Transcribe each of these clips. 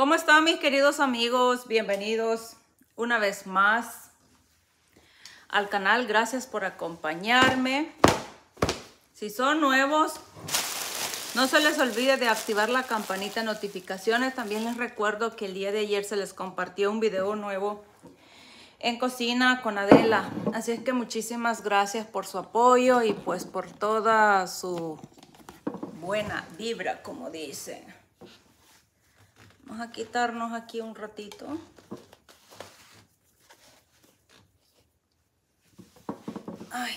¿Cómo están mis queridos amigos? Bienvenidos una vez más al canal. Gracias por acompañarme. Si son nuevos, no se les olvide de activar la campanita de notificaciones. También les recuerdo que el día de ayer se les compartió un video nuevo en cocina con Adela. Así es que muchísimas gracias por su apoyo y pues por toda su buena vibra, como dicen. Vamos a quitarnos aquí un ratito. Ay.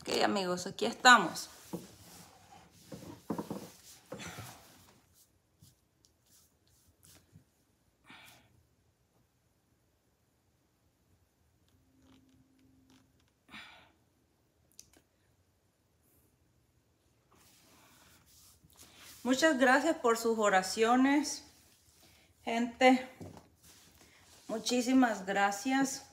Ok amigos, aquí estamos. Muchas gracias por sus oraciones, gente. Muchísimas gracias.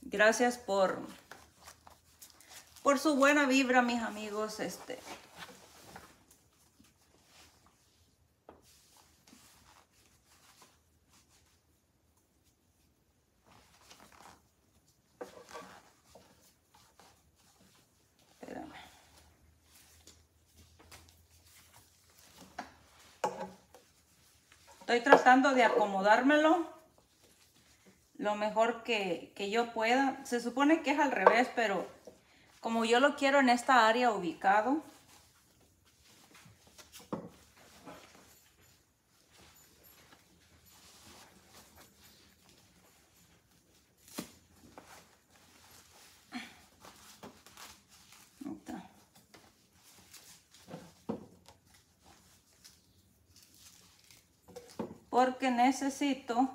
Gracias por por su buena vibra, mis amigos. Este, Estoy tratando de acomodármelo lo mejor que, que, yo pueda. Se supone que es al revés, pero como yo lo quiero en esta área ubicado. Porque necesito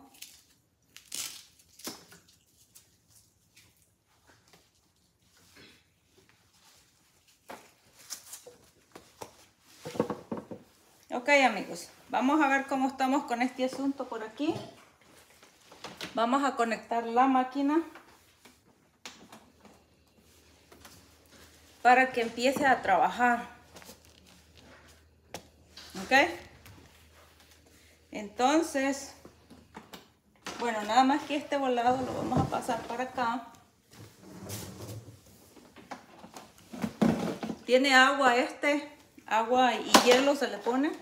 Ok amigos, vamos a ver cómo estamos con este asunto por aquí. Vamos a conectar la máquina para que empiece a trabajar. ¿Ok? Entonces, bueno, nada más que este volado lo vamos a pasar para acá. Tiene agua este, agua y hielo se le pone.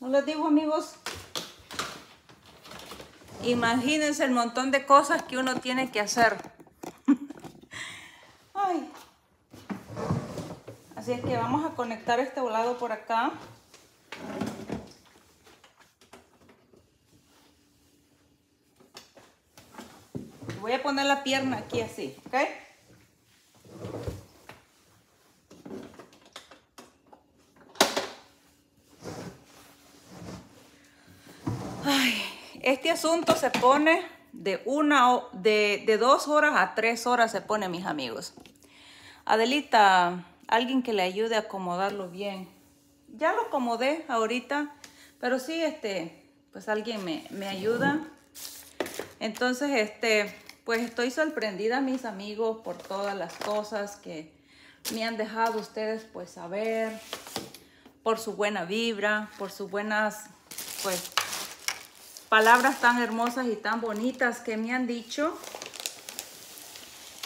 No les digo amigos, imagínense el montón de cosas que uno tiene que hacer. Ay. Así es que vamos a conectar este volado por acá. Voy a poner la pierna aquí así, ¿ok? Ay, este asunto se pone de una de, de dos horas a tres horas se pone, mis amigos. Adelita, alguien que le ayude a acomodarlo bien. Ya lo acomodé ahorita, pero sí, este, pues alguien me, me ayuda. Entonces, este, pues estoy sorprendida, mis amigos, por todas las cosas que me han dejado ustedes, pues, saber, por su buena vibra, por sus buenas, pues, palabras tan hermosas y tan bonitas que me han dicho.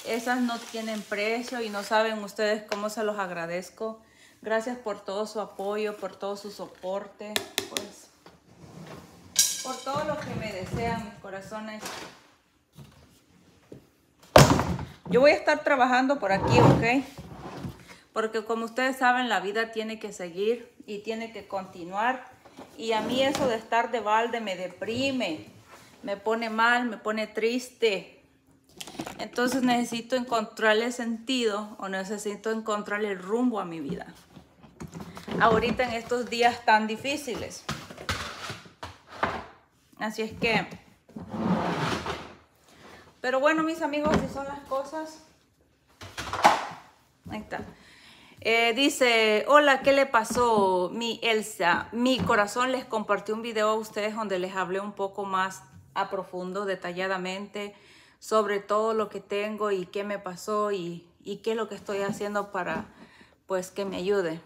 Esas no tienen precio y no saben ustedes cómo se los agradezco. Gracias por todo su apoyo, por todo su soporte, pues, por todo lo que me desean mis corazones. Yo voy a estar trabajando por aquí, ¿ok? Porque como ustedes saben, la vida tiene que seguir y tiene que continuar. Y a mí eso de estar de balde me deprime, me pone mal, me pone triste. Entonces necesito encontrarle sentido o necesito encontrarle el rumbo a mi vida. Ahorita en estos días tan difíciles. Así es que Pero bueno, mis amigos, si son las cosas. Ahí está. Eh, dice, hola, ¿qué le pasó? Mi Elsa, mi corazón les compartió un video a ustedes donde les hablé un poco más a profundo, detalladamente, sobre todo lo que tengo y qué me pasó y, y qué es lo que estoy haciendo para, pues, que me ayude.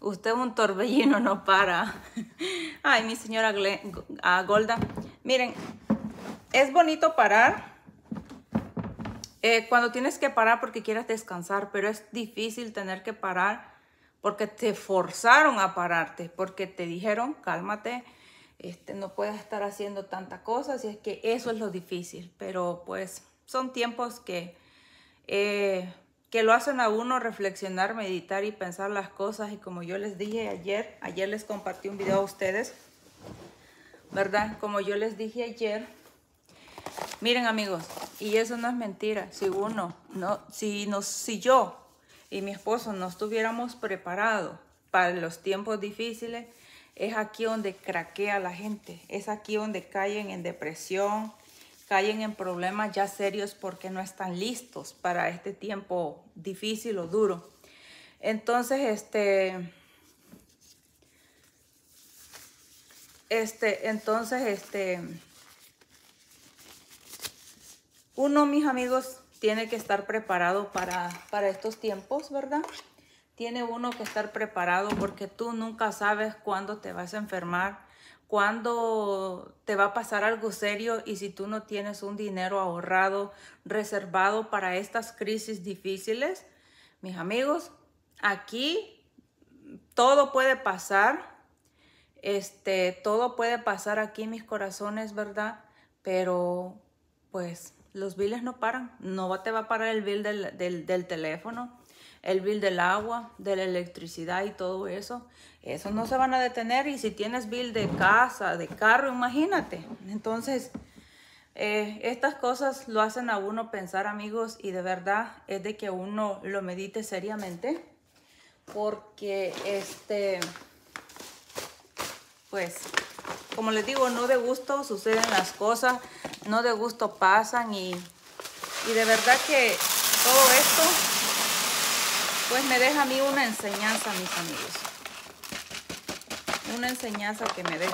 Usted un torbellino no para. Ay, mi señora ah, Golda. Miren, es bonito parar eh, cuando tienes que parar porque quieres descansar, pero es difícil tener que parar porque te forzaron a pararte, porque te dijeron, cálmate, este, no puedes estar haciendo tantas cosas y es que eso es lo difícil, pero pues son tiempos que eh, que lo hacen a uno reflexionar, meditar y pensar las cosas. Y como yo les dije ayer, ayer les compartí un video a ustedes, ¿verdad? Como yo les dije ayer, miren amigos, y eso no es mentira, si uno, no, si, nos, si yo y mi esposo no estuviéramos preparados para los tiempos difíciles, es aquí donde craquea la gente, es aquí donde caen en depresión, caen en problemas ya serios porque no están listos para este tiempo difícil o duro. Entonces, este, este, entonces, este, uno, mis amigos, tiene que estar preparado para, para estos tiempos, ¿verdad? Tiene uno que estar preparado porque tú nunca sabes cuándo te vas a enfermar, cuándo te va a pasar algo serio y si tú no tienes un dinero ahorrado, reservado para estas crisis difíciles, mis amigos, aquí todo puede pasar, este, todo puede pasar aquí, mis corazones, ¿verdad? Pero pues los biles no paran, no te va a parar el bill del, del, del teléfono, el bill del agua, de la electricidad y todo eso. Eso no se van a detener y si tienes bill de casa, de carro, imagínate. Entonces, eh, estas cosas lo hacen a uno pensar, amigos, y de verdad es de que uno lo medite seriamente, porque este, pues, como les digo, no de gusto suceden las cosas, no de gusto pasan y, y de verdad que todo esto, pues me deja a mí una enseñanza, mis amigos una enseñanza que me deja.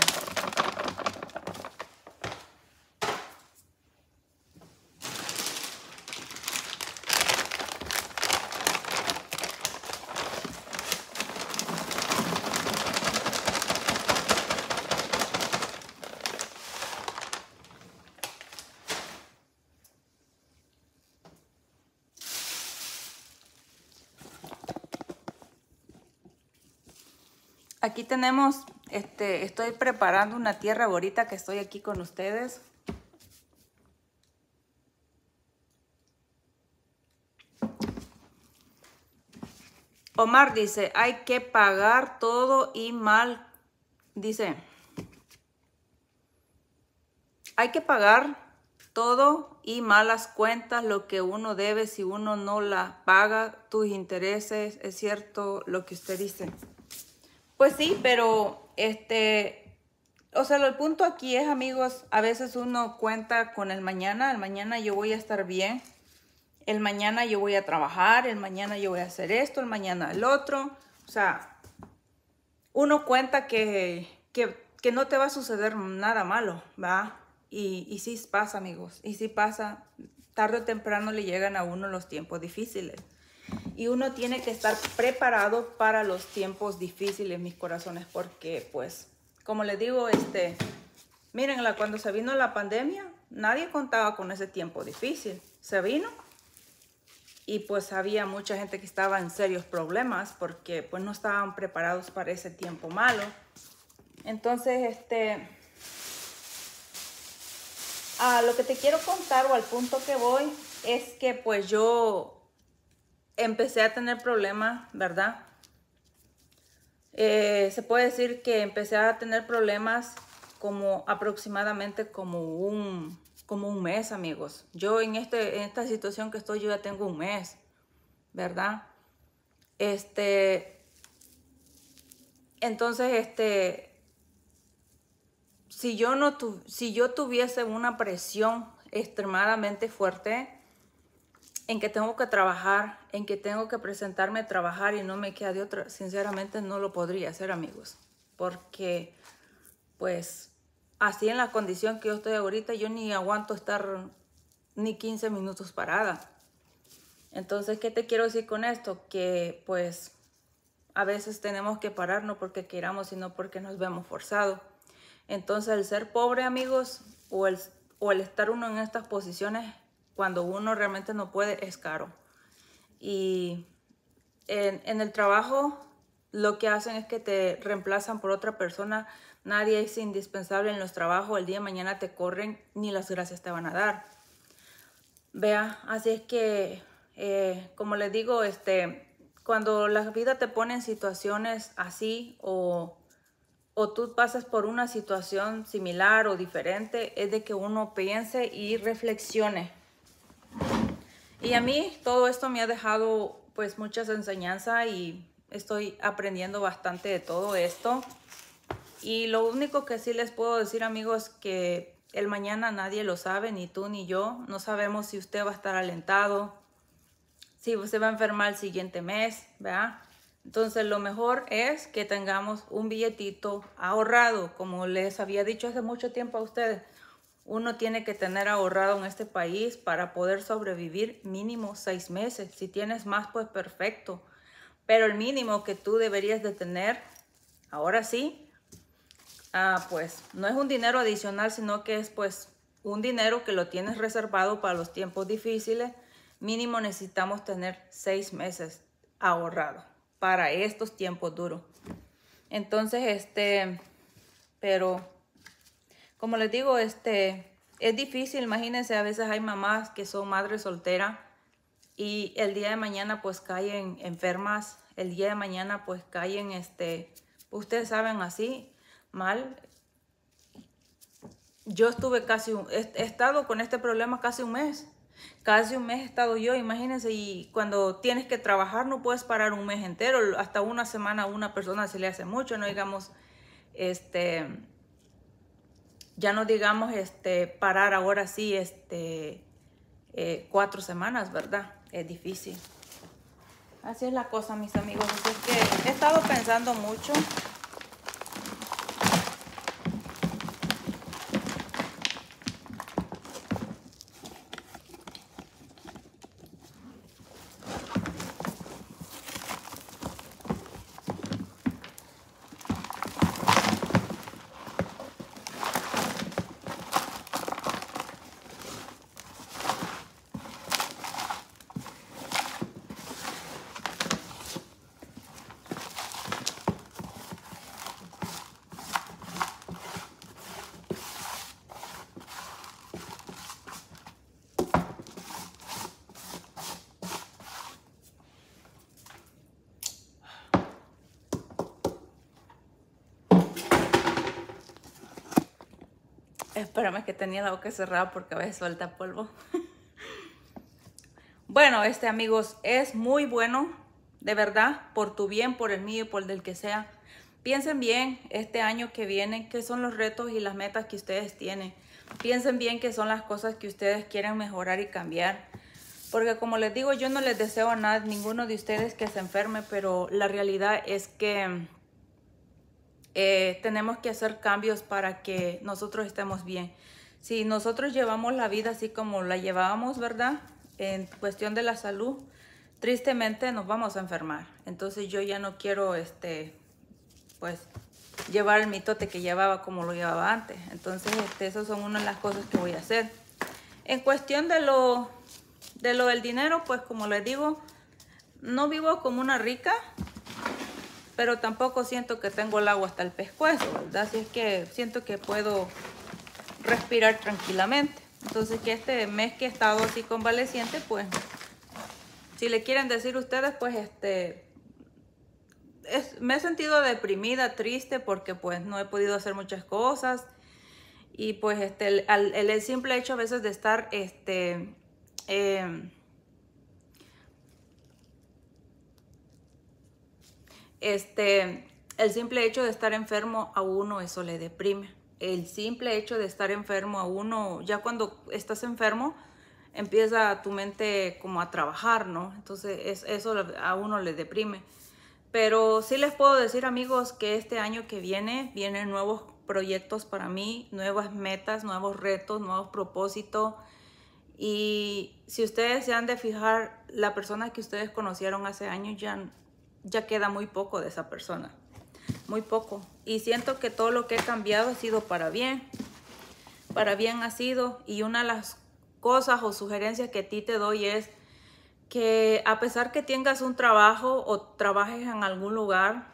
Aquí tenemos, este, estoy preparando una tierra ahorita que estoy aquí con ustedes. Omar dice, hay que pagar todo y mal, dice, hay que pagar todo y malas cuentas, lo que uno debe si uno no la paga, tus intereses, es cierto lo que usted dice. Pues sí, pero este, o sea, el punto aquí es, amigos, a veces uno cuenta con el mañana, el mañana yo voy a estar bien, el mañana yo voy a trabajar, el mañana yo voy a hacer esto, el mañana el otro. O sea, uno cuenta que, que, no te va a suceder nada malo, ¿va? Y, y sí pasa, amigos, y sí pasa, tarde o temprano le llegan a uno los tiempos difíciles. Y uno tiene que estar preparado para los tiempos difíciles, mis corazones, porque pues, como les digo, este, miren, cuando se vino la pandemia, nadie contaba con ese tiempo difícil. Se vino y pues había mucha gente que estaba en serios problemas porque pues no estaban preparados para ese tiempo malo. Entonces, este, a lo que te quiero contar o al punto que voy es que pues yo empecé a tener problemas, ¿verdad? Eh, se puede decir que empecé a tener problemas como aproximadamente como un, como un mes, amigos. Yo en, este, en esta situación que estoy, yo ya tengo un mes, ¿verdad? Este, entonces, este, si yo, no si yo tuviese una presión extremadamente fuerte en que tengo que trabajar, en que tengo que presentarme a trabajar y no me queda de otra, sinceramente no lo podría hacer, amigos. Porque, pues, así en la condición que yo estoy ahorita, yo ni aguanto estar ni 15 minutos parada. Entonces, ¿qué te quiero decir con esto? Que, pues, a veces tenemos que parar no porque queramos, sino porque nos vemos forzados. Entonces, el ser pobre, amigos, o el, o el estar uno en estas posiciones cuando uno realmente no puede, es caro. Y en, el trabajo, lo que hacen es que te reemplazan por otra persona. Nadie es indispensable en los trabajos. El día de mañana te corren, ni las gracias te van a dar. Vea, así es que, eh, como les digo, este, cuando la vida te pone en situaciones así o o tú pasas por una situación similar o diferente, es de que uno piense y reflexione. Y a mí todo esto me ha dejado pues muchas enseñanzas y estoy aprendiendo bastante de todo esto. Y lo único que sí les puedo decir amigos que el mañana nadie lo sabe, ni tú ni yo. No sabemos si usted va a estar alentado, si se va a enfermar el siguiente mes, ¿verdad? Entonces lo mejor es que tengamos un billetito ahorrado, como les había dicho hace mucho tiempo a ustedes. Uno tiene que tener ahorrado en este país para poder sobrevivir mínimo seis meses. Si tienes más, pues perfecto. Pero el mínimo que tú deberías de tener, ahora sí, ah, pues no es un dinero adicional, sino que es pues un dinero que lo tienes reservado para los tiempos difíciles. Mínimo necesitamos tener seis meses ahorrado para estos tiempos duros. Entonces, este, pero como les digo, este, es difícil, imagínense, a veces hay mamás que son madres solteras y el día de mañana pues caen enfermas, el día de mañana pues caen, este, ustedes saben así, mal. Yo estuve casi, he estado con este problema casi un mes Casi un mes he estado yo, imagínense, y cuando tienes que trabajar no puedes parar un mes entero, hasta una semana a una persona se le hace mucho, no digamos, este, ya no digamos, este, parar ahora sí, este, eh, cuatro semanas, ¿verdad? Es difícil. Así es la cosa, mis amigos. Así es que he estado pensando mucho Espérame que tenía la boca cerrada porque a veces suelta polvo. bueno, este amigos, es muy bueno, de verdad, por tu bien, por el mío y por el del que sea. Piensen bien este año que viene, qué son los retos y las metas que ustedes tienen. Piensen bien qué son las cosas que ustedes quieren mejorar y cambiar. Porque como les digo, yo no les deseo a nada, ninguno de ustedes que se enferme, pero la realidad es que eh, tenemos que hacer cambios para que nosotros estemos bien. Si nosotros llevamos la vida así como la llevábamos, ¿verdad? En cuestión de la salud, tristemente nos vamos a enfermar. Entonces yo ya no quiero, este, pues, llevar el mitote que llevaba como lo llevaba antes. Entonces, este, esas son una de las cosas que voy a hacer. En cuestión de lo, de lo del dinero, pues como les digo, no vivo como una rica, pero tampoco siento que tengo el agua hasta el pescuezo, ¿verdad? Así es que siento que puedo respirar tranquilamente. Entonces que este mes que he estado así convaleciente, pues, si le quieren decir ustedes, pues, este, me he sentido deprimida, triste, porque pues no he podido hacer muchas cosas. Y pues este, el, simple hecho a veces de estar, este, eh, este, el simple hecho de estar enfermo a uno, eso le deprime. el simple hecho de estar enfermo a uno, ya cuando estás enfermo, empieza tu mente como a trabajar, ¿no? Entonces eso a uno le deprime. Pero sí les puedo decir amigos que este año que viene vienen nuevos proyectos para mí, nuevas metas, nuevos retos, nuevos propósitos. Y si ustedes se han de fijar, la persona que ustedes conocieron hace años ya, ya queda muy poco de esa persona. Muy poco. Y siento que todo lo que he cambiado ha sido para bien. Para bien ha sido. Y una de las cosas o sugerencias que a ti te doy es que a pesar que tengas un trabajo o trabajes en algún lugar,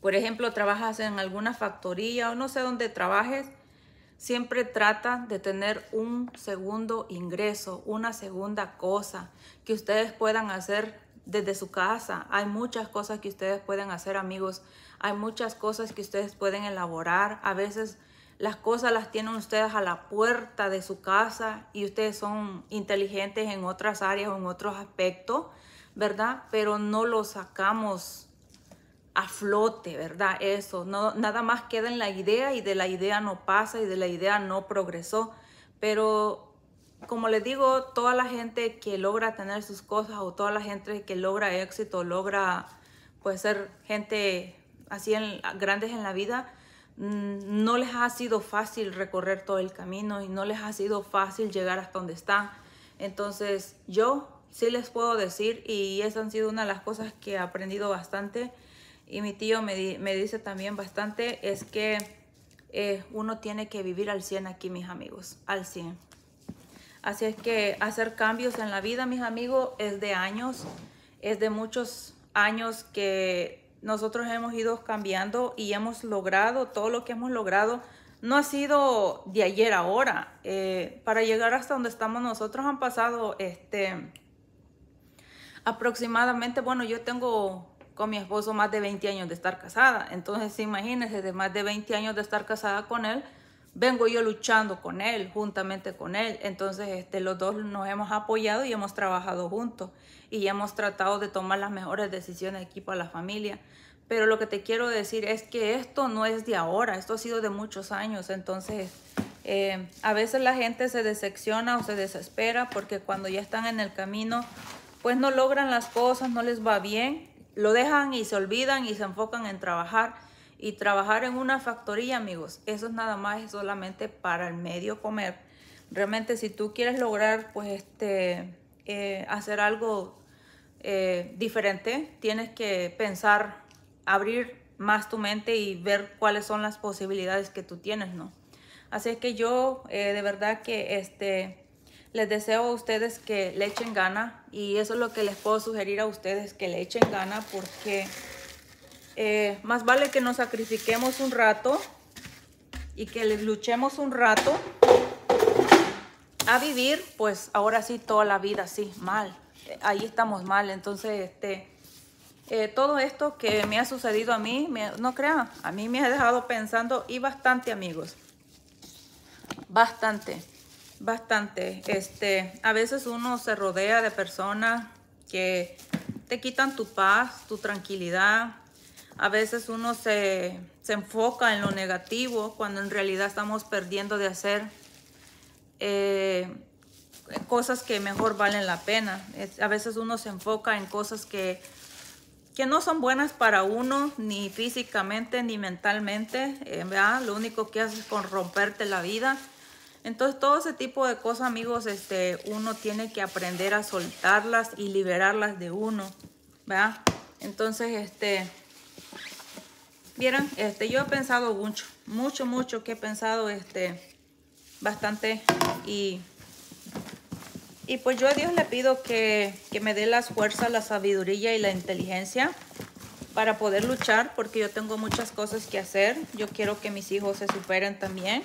por ejemplo, trabajas en alguna factoría o no sé dónde trabajes, siempre trata de tener un segundo ingreso, una segunda cosa que ustedes puedan hacer desde su casa. Hay muchas cosas que ustedes pueden hacer, amigos. Hay muchas cosas que ustedes pueden elaborar. A veces las cosas las tienen ustedes a la puerta de su casa y ustedes son inteligentes en otras áreas o en otros aspectos, ¿verdad? Pero no lo sacamos a flote, ¿verdad? Eso, nada más queda en la idea y de la idea no pasa y de la idea no progresó. Pero como les digo, toda la gente que logra tener sus cosas o toda la gente que logra éxito, logra pues ser gente así en, grandes en la vida, Mm, no les ha sido fácil recorrer todo el camino y no les ha sido fácil llegar hasta donde están. Entonces yo sí les puedo decir y esa han sido una de las cosas que he aprendido bastante y mi tío me, dice también bastante es que eh, uno tiene que vivir al 100 aquí mis amigos, al 100. Así es que hacer cambios en la vida mis amigos es de años, es de muchos años que nosotros hemos ido cambiando y hemos logrado todo lo que hemos logrado. No ha sido de ayer a ahora. Eh, para llegar hasta donde estamos nosotros han pasado este, aproximadamente, bueno, yo tengo con mi esposo más de 20 años de estar casada. Entonces, imagínense, de más de 20 años de estar casada con él, vengo yo luchando con él, juntamente con él. Entonces, este, los dos nos hemos apoyado y hemos trabajado juntos y hemos tratado de tomar las mejores decisiones aquí para la familia. Pero lo que te quiero decir es que esto no es de ahora, esto ha sido de muchos años. Entonces, eh, a veces la gente se decepciona o se desespera porque cuando ya están en el camino, pues no logran las cosas, no les va bien, lo dejan y se olvidan y se enfocan en trabajar y trabajar en una factoría, amigos, eso es nada más y solamente para el medio comer. Realmente si tú quieres lograr pues este eh, hacer algo eh, diferente, tienes que pensar, abrir más tu mente y ver cuáles son las posibilidades que tú tienes, ¿no? Así es que yo eh, de verdad que este les deseo a ustedes que le echen gana y eso es lo que les puedo sugerir a ustedes, que le echen gana porque eh, más vale que nos sacrifiquemos un rato y que les luchemos un rato a vivir, pues ahora sí toda la vida sí, mal. Ahí estamos mal. Entonces, este, eh, todo esto que me ha sucedido a mí, no crean, a mí me ha dejado pensando y bastante, amigos. Bastante, bastante. Este, a veces uno se rodea de personas que te quitan tu paz, tu tranquilidad, a veces uno se, enfoca en lo negativo cuando en realidad estamos perdiendo de hacer eh, cosas que mejor valen la pena. a veces uno se enfoca en cosas que, que no son buenas para uno, ni físicamente ni mentalmente. Eh, lo único que hace es corromperte la vida. Entonces todo ese tipo de cosas, amigos, este, uno tiene que aprender a soltarlas y liberarlas de uno. ¿verdad? Entonces, este, Vieron, este, yo he pensado mucho, mucho, mucho que he pensado este, bastante y, y pues yo a Dios le pido que, que me dé las fuerzas, la sabiduría y la inteligencia para poder luchar porque yo tengo muchas cosas que hacer. Yo quiero que mis hijos se superen también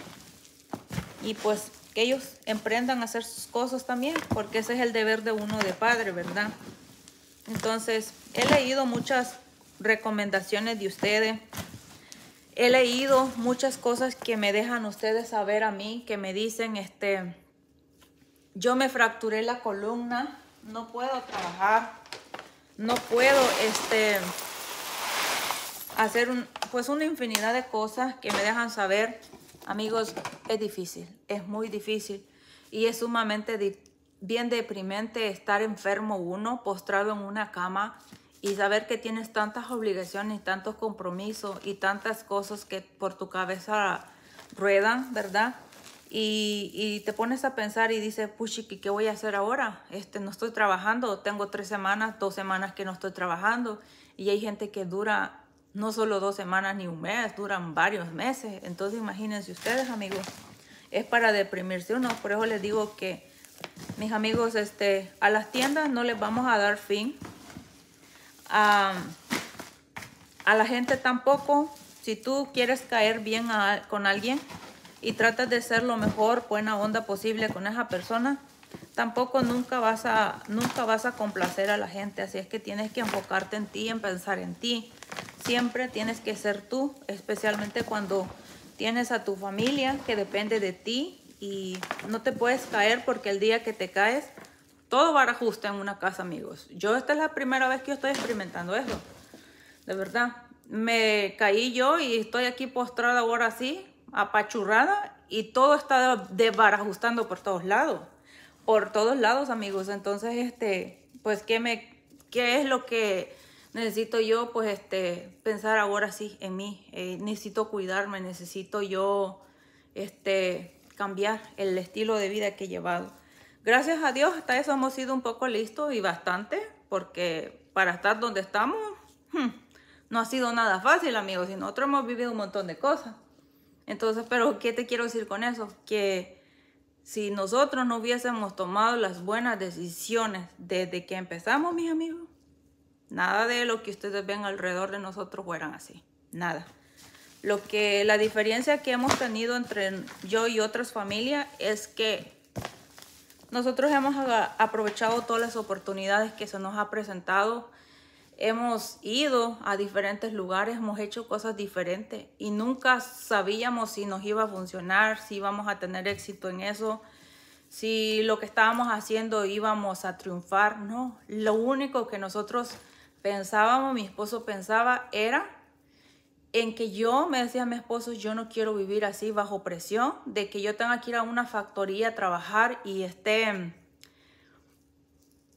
y pues que ellos emprendan a hacer sus cosas también porque ese es el deber de uno de padre, ¿verdad? Entonces, he leído muchas recomendaciones de ustedes. He leído muchas cosas que me dejan ustedes saber a mí, que me dicen, este, yo me fracturé la columna, no puedo trabajar, no puedo, este, hacer un, pues una infinidad de cosas que me dejan saber, amigos, es difícil, es muy difícil y es sumamente bien deprimente estar enfermo uno, postrado en una cama y saber que tienes tantas obligaciones, tantos compromisos y tantas cosas que por tu cabeza ruedan, ¿verdad? Y, te pones a pensar y dices, puchi, ¿qué voy a hacer ahora? Este, no estoy trabajando, tengo tres semanas, dos semanas que no estoy trabajando. Y hay gente que dura no solo dos semanas ni un mes, duran varios meses. Entonces imagínense ustedes, amigos, es para deprimirse uno. Por eso les digo que, mis amigos, este, a las tiendas no les vamos a dar fin. A, a la gente tampoco. Si tú quieres caer bien con alguien, y tratas de ser lo mejor, buena onda posible con esa persona, tampoco nunca vas a nunca vas a complacer a la gente, así es que tienes que enfocarte en ti, en pensar en ti. Siempre tienes que ser tú, especialmente cuando tienes a tu familia que depende de ti y no te puedes caer porque el día que te caes todo va en una casa, amigos. Yo esta es la primera vez que yo estoy experimentando eso. De verdad, me caí yo y estoy aquí postrada ahora así apachurrada y todo está desbarajustando por todos lados. Por todos lados, amigos. Entonces, este, pues, ¿qué, me, qué es lo que necesito yo? Pues, este, pensar ahora sí en mí. Eh, necesito cuidarme, necesito yo, este, cambiar el estilo de vida que he llevado. Gracias a Dios, hasta eso hemos sido un poco listos y bastante, porque para estar donde estamos, hmm, no ha sido nada fácil, amigos. Y nosotros hemos vivido un montón de cosas. Entonces, pero ¿qué te quiero decir con eso? Que si nosotros no hubiésemos tomado las buenas decisiones desde que empezamos, mis amigos, nada de lo que ustedes ven alrededor de nosotros fueran así. Nada. Lo que la diferencia que hemos tenido entre yo y otras familias es que nosotros hemos aprovechado todas las oportunidades que se nos ha presentado hemos ido a diferentes lugares, hemos hecho cosas diferentes y nunca sabíamos si nos iba a funcionar, si íbamos a tener éxito en eso, si lo que estábamos haciendo íbamos a triunfar. No, lo único que nosotros pensábamos, mi esposo pensaba, era en que yo me decía a mi esposo, yo no quiero vivir así bajo presión, de que yo tenga que ir a una factoría a trabajar y esté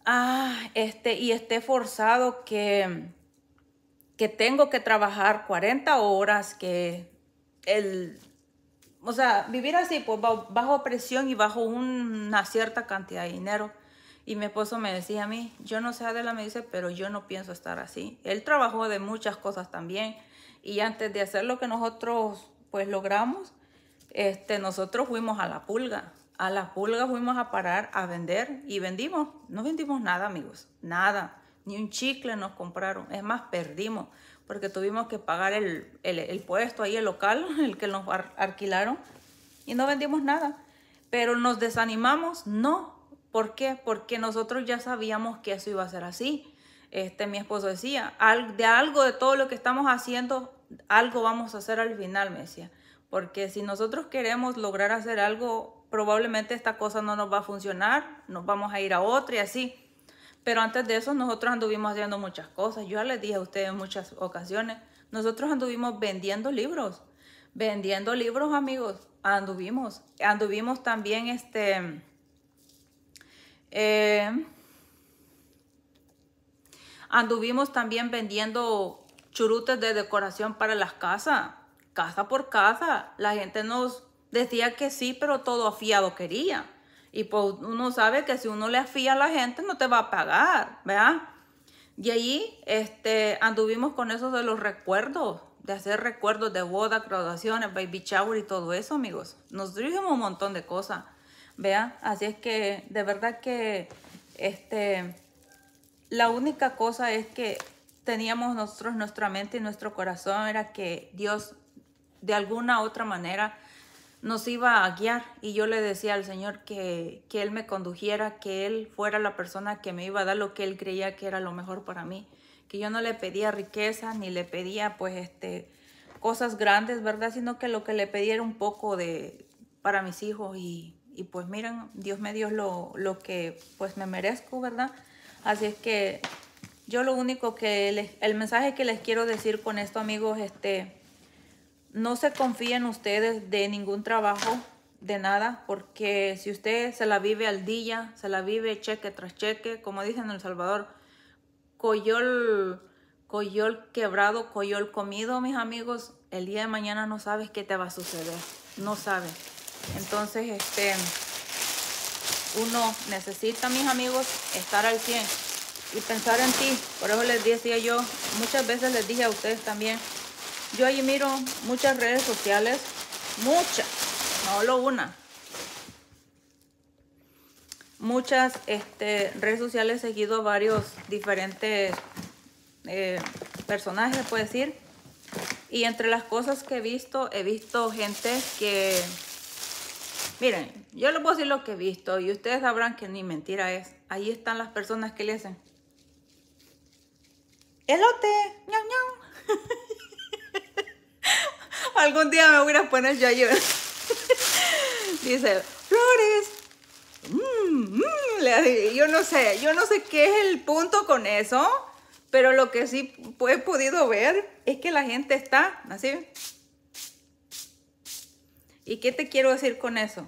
ah, este, y esté forzado que, que tengo que trabajar 40 horas, que el, o sea, vivir así, pues bajo presión y bajo una cierta cantidad de dinero. Y mi esposo me decía a mí, yo no sé, Adela me dice, pero yo no pienso estar así. Él trabajó de muchas cosas también. Y antes de hacer lo que nosotros pues logramos, este, nosotros fuimos a la pulga a la pulga fuimos a parar a vender y vendimos. No vendimos nada, amigos, nada. Ni un chicle nos compraron. Es más, perdimos porque tuvimos que pagar el, puesto ahí, el local, el que nos alquilaron y no vendimos nada. Pero nos desanimamos, no. ¿Por qué? Porque nosotros ya sabíamos que eso iba a ser así. Este, mi esposo decía, de algo de todo lo que estamos haciendo, algo vamos a hacer al final, me decía. Porque si nosotros queremos lograr hacer algo probablemente esta cosa no nos va a funcionar, nos vamos a ir a otra y así. Pero antes de eso nosotros anduvimos haciendo muchas cosas. Yo ya les dije a ustedes en muchas ocasiones, nosotros anduvimos vendiendo libros, vendiendo libros amigos, anduvimos, anduvimos también este... Eh, anduvimos también vendiendo churutes de decoración para las casas, casa por casa. La gente nos decía que sí, pero todo afiado quería. Y pues uno sabe que si uno le afía a la gente no te va a pagar, ¿verdad? Y allí este, anduvimos con eso de los recuerdos, de hacer recuerdos de boda, graduaciones, baby shower y todo eso, amigos. Nos dijimos un montón de cosas, ¿vean? Así es que de verdad que este, la única cosa es que teníamos nosotros nuestra mente y nuestro corazón era que Dios de alguna otra manera nos iba a guiar y yo le decía al Señor que, Él me condujera, que Él fuera la persona que me iba a dar lo que Él creía que era lo mejor para mí, que yo no le pedía riqueza ni le pedía pues este cosas grandes, ¿verdad? Sino que lo que le pedía era un poco de para mis hijos y, y pues miren, Dios me dio lo, lo que pues me merezco, ¿verdad? Así es que yo lo único que el mensaje que les quiero decir con esto, amigos, este, no se confíen ustedes de ningún trabajo, de nada, porque si usted se la vive al día, se la vive cheque tras cheque, como dicen en El Salvador, coyol, coyol quebrado, coyol comido, mis amigos, el día de mañana no sabes qué te va a suceder, no sabes. Entonces, este, uno necesita, mis amigos, estar al 100 y pensar en ti. Por eso les decía yo, muchas veces les dije a ustedes también, yo ahí miro muchas redes sociales, muchas, no solo una. Muchas este, redes sociales he seguido varios diferentes eh, personajes, puedo decir. Y entre las cosas que he visto, he visto gente que... Miren, yo les puedo decir lo que he visto y ustedes sabrán que ni mentira es. Ahí están las personas que le hacen. Elote, ñam, ñam. Algún día me voy a poner yo a Dice, flores. Mm, mm", yo no sé, yo no sé qué es el punto con eso, pero lo que sí he podido ver es que la gente está así. ¿Y qué te quiero decir con eso?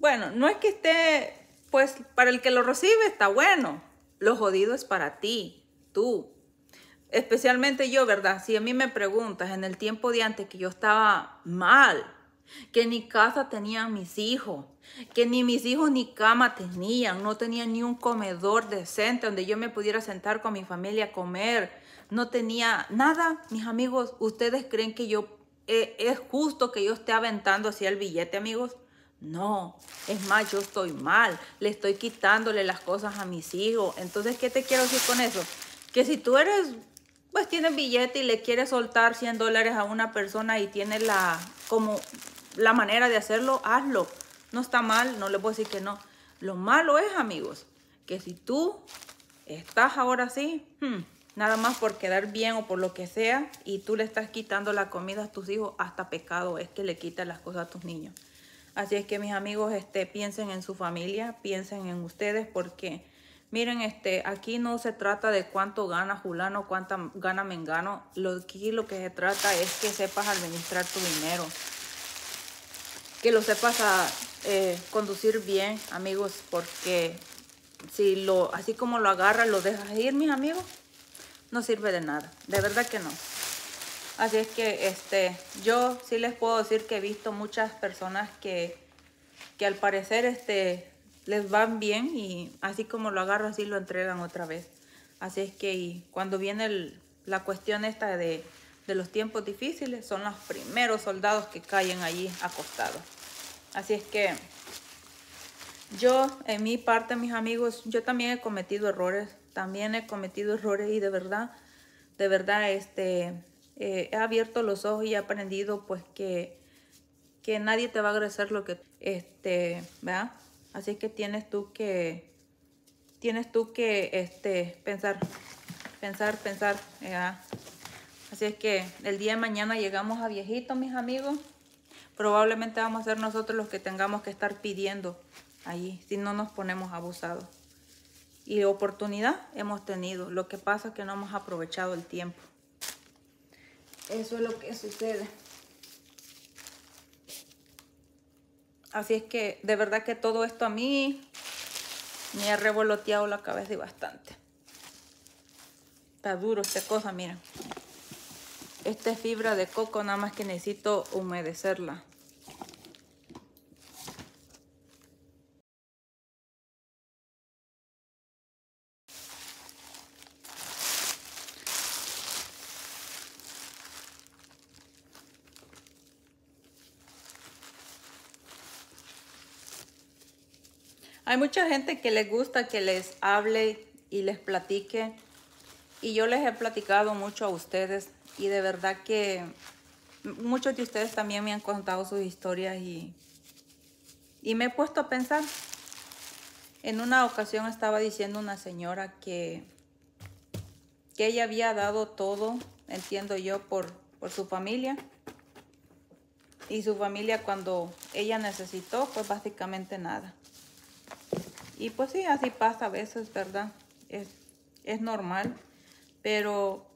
Bueno, no es que esté, pues para el que lo recibe está bueno. Lo jodido es para ti, tú, especialmente yo, ¿verdad? Si a mí me preguntas en el tiempo de antes que yo estaba mal, que ni casa tenían mis hijos, que ni mis hijos ni cama tenían, no tenía ni un comedor decente donde yo me pudiera sentar con mi familia a comer, no tenía nada, mis amigos, ¿ustedes creen que yo es justo que yo esté aventando así el billete, amigos? No, es más, yo estoy mal, le estoy quitándole las cosas a mis hijos. Entonces, ¿qué te quiero decir con eso? Que si tú eres pues tienes billete y le quieres soltar 100 dólares a una persona y tienes la, como, la manera de hacerlo, hazlo. No está mal, no le puedo decir que no. Lo malo es, amigos, que si tú estás ahora así, hmm, nada más por quedar bien o por lo que sea, y tú le estás quitando la comida a tus hijos, hasta pecado es que le quitas las cosas a tus niños. Así es que mis amigos, este, piensen en su familia, piensen en ustedes, porque Miren, este, aquí no se trata de cuánto gana Julano, cuánto gana Mengano. Lo, aquí lo que se trata es que sepas administrar tu dinero. Que lo sepas a, eh, conducir bien, amigos, porque si lo, así como lo agarras, lo dejas ir, mis amigos, no sirve de nada. De verdad que no. Así es que este, yo sí les puedo decir que he visto muchas personas que, que al parecer este, les van bien y así como lo agarro, así lo entregan otra vez. Así es que cuando viene la cuestión esta de, de, los tiempos difíciles, son los primeros soldados que caen allí acostados. Así es que yo, en mi parte, mis amigos, yo también he cometido errores, también he cometido errores y de verdad, de verdad, este, eh, he abierto los ojos y he aprendido pues que, que nadie te va a agradecer lo que, este, ¿verdad? Así que tienes tú que, tienes tú que este, pensar, pensar, pensar. Así es que el día de mañana llegamos a viejito, mis amigos. Probablemente vamos a ser nosotros los que tengamos que estar pidiendo allí, si no nos ponemos abusados. Y oportunidad hemos tenido. Lo que pasa es que no hemos aprovechado el tiempo. Eso es lo que sucede. Así es que de verdad que todo esto a mí me ha revoloteado la cabeza y bastante. Está duro esta cosa, miren. Esta es fibra de coco, nada más que necesito humedecerla. Hay mucha gente que les gusta que les hable y les platique. Y yo les he platicado mucho a ustedes. Y de verdad que muchos de ustedes también me han contado sus historias y, y me he puesto a pensar. En una ocasión estaba diciendo una señora que, que ella había dado todo, entiendo yo, por, por su familia. Y su familia cuando ella necesitó, pues básicamente nada. Y pues sí, así pasa a veces, ¿verdad? es normal, pero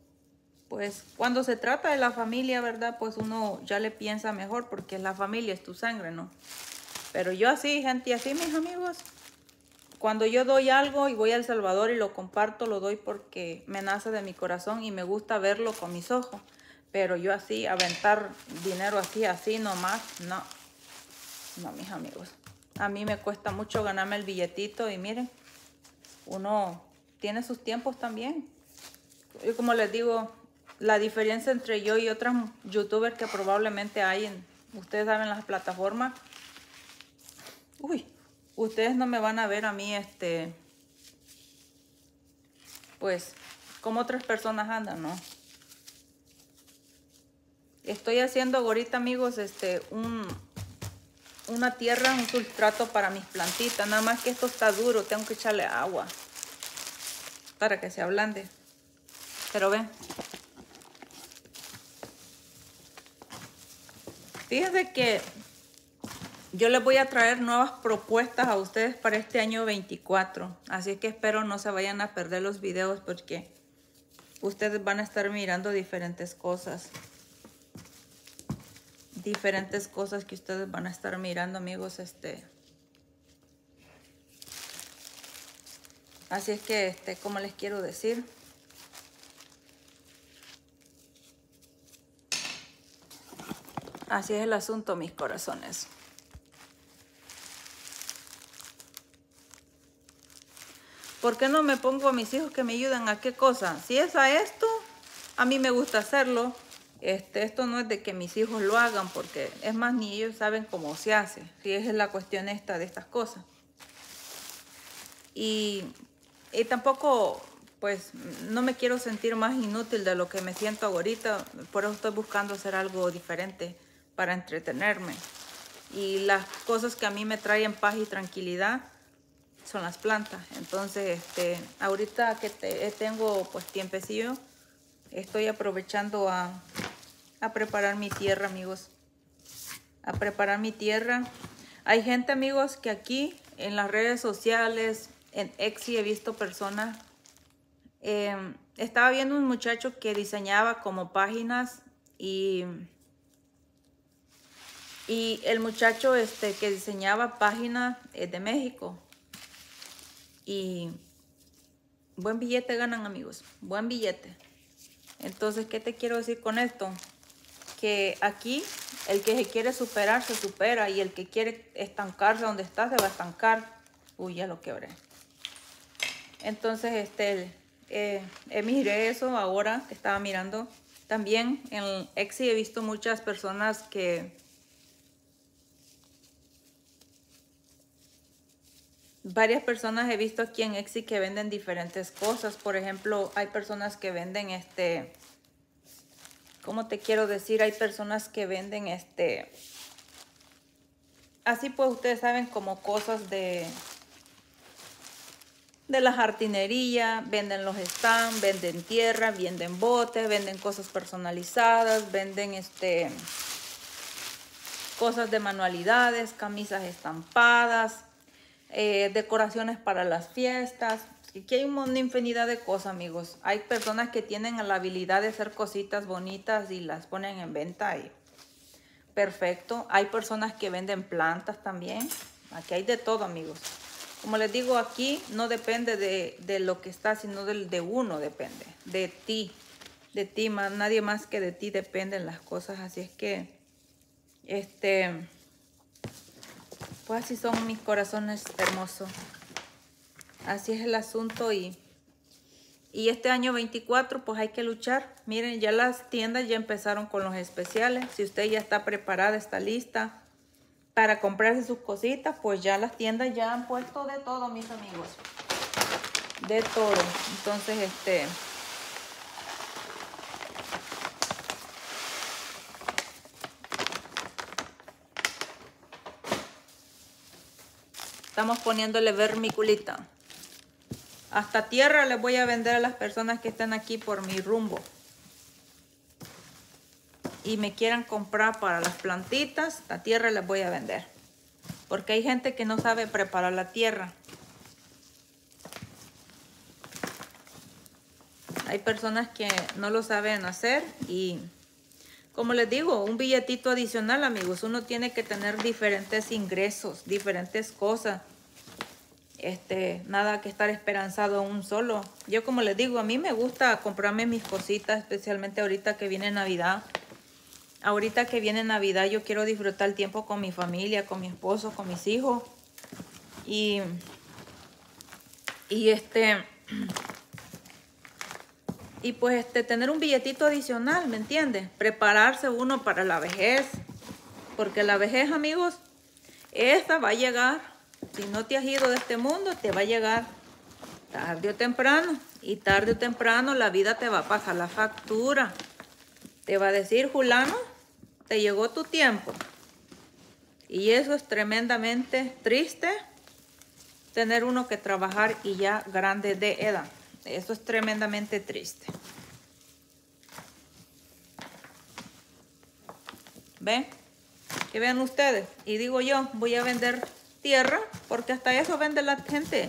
pues cuando se trata de la familia, ¿verdad? Pues uno ya le piensa mejor porque la familia es tu sangre, ¿no? Pero yo así, gente así, mis amigos, cuando yo doy algo y voy a El Salvador y lo comparto, lo doy porque me nace de mi corazón y me gusta verlo con mis ojos. Pero yo así, aventar dinero así, así nomás, no. No, mis amigos. A mí me cuesta mucho ganarme el billetito y miren, uno tiene sus tiempos también. Y como les digo, la diferencia entre yo y otras youtubers que probablemente hay en, ustedes saben, las plataformas. Uy, ustedes no me van a ver a mí, este, pues, como otras personas andan, ¿no? Estoy haciendo ahorita, amigos, este, un, una tierra, un sustrato para mis plantitas. Nada más que esto está duro, tengo que echarle agua para que se ablande. Pero ven. Fíjense que yo les voy a traer nuevas propuestas a ustedes para este año 24. Así que espero no se vayan a perder los videos porque ustedes van a estar mirando diferentes cosas diferentes cosas que ustedes van a estar mirando, amigos. Este. Así es que, este, como les quiero decir. Así es el asunto, mis corazones. ¿Por qué no me pongo a mis hijos que me ayuden a qué cosa? Si es a esto, a mí me gusta hacerlo. Este, esto no es de que mis hijos lo hagan, porque es más, ni ellos saben cómo se hace. Si es la cuestión esta de estas cosas. Y, y, tampoco, pues, no me quiero sentir más inútil de lo que me siento ahorita. Por eso estoy buscando hacer algo diferente para entretenerme. Y las cosas que a mí me traen paz y tranquilidad son las plantas. Entonces, este, ahorita que tengo pues tiempecillo, estoy aprovechando a, a preparar mi tierra, amigos. A preparar mi tierra. Hay gente, amigos, que aquí en las redes sociales, en Exi, he visto personas. Em, estaba viendo un muchacho que diseñaba como páginas y, y el muchacho este, que diseñaba páginas es de México. Y buen billete ganan, amigos. Buen billete. Entonces, ¿qué te quiero decir con esto? Que aquí el que se quiere superar se supera y el que quiere estancarse donde está se va a estancar. Uy, ya lo quebré. Entonces, este, eh, miré eso ahora, estaba mirando. También en Exi he visto muchas personas que varias personas he visto aquí en Exi que venden diferentes cosas. Por ejemplo, hay personas que venden este ¿cómo te quiero decir? Hay personas que venden este, así pues ustedes saben como cosas de, de la jardinería, venden los stands, venden tierra, venden botes, venden cosas personalizadas, venden este, cosas de manualidades, camisas estampadas, eh, decoraciones para las fiestas, Aquí hay una infinidad de cosas, amigos. Hay personas que tienen la habilidad de hacer cositas bonitas y las ponen en venta y perfecto. Hay personas que venden plantas también. Aquí hay de todo, amigos. Como les digo, aquí no depende de, lo que está, sino del de uno depende. De ti. De ti, más, nadie más que de ti dependen las cosas. Así es que, este, pues así son mis corazones hermosos. Así es el asunto y, y este año 24 pues hay que luchar. Miren, ya las tiendas ya empezaron con los especiales. Si usted ya está preparada, está lista para comprarse sus cositas, pues ya las tiendas ya han puesto de todo, mis amigos. De todo. Entonces, este... Estamos poniéndole vermiculita. Hasta tierra les voy a vender a las personas que están aquí por mi rumbo. Y me quieran comprar para las plantitas, la tierra les voy a vender. Porque hay gente que no sabe preparar la tierra. Hay personas que no lo saben hacer y como les digo, un billetito adicional, amigos. Uno tiene que tener diferentes ingresos, diferentes cosas. Este, nada que estar esperanzado un solo. Yo como les digo, a mí me gusta comprarme mis cositas, especialmente ahorita que viene Navidad. Ahorita que viene Navidad yo quiero disfrutar el tiempo con mi familia, con mi esposo, con mis hijos. Y, y este, y pues este, tener un billetito adicional, ¿me entiendes? Prepararse uno para la vejez. Porque la vejez, amigos, esta va a llegar. Si no te has ido de este mundo, te va a llegar tarde o temprano. Y tarde o temprano la vida te va a pasar la factura. Te va a decir, Julano, te llegó tu tiempo. Y eso es tremendamente triste, tener uno que trabajar y ya grande de edad. Eso es tremendamente triste. ¿Ven? Que vean ustedes. Y digo yo, voy a vender tierra, porque hasta eso vende la gente.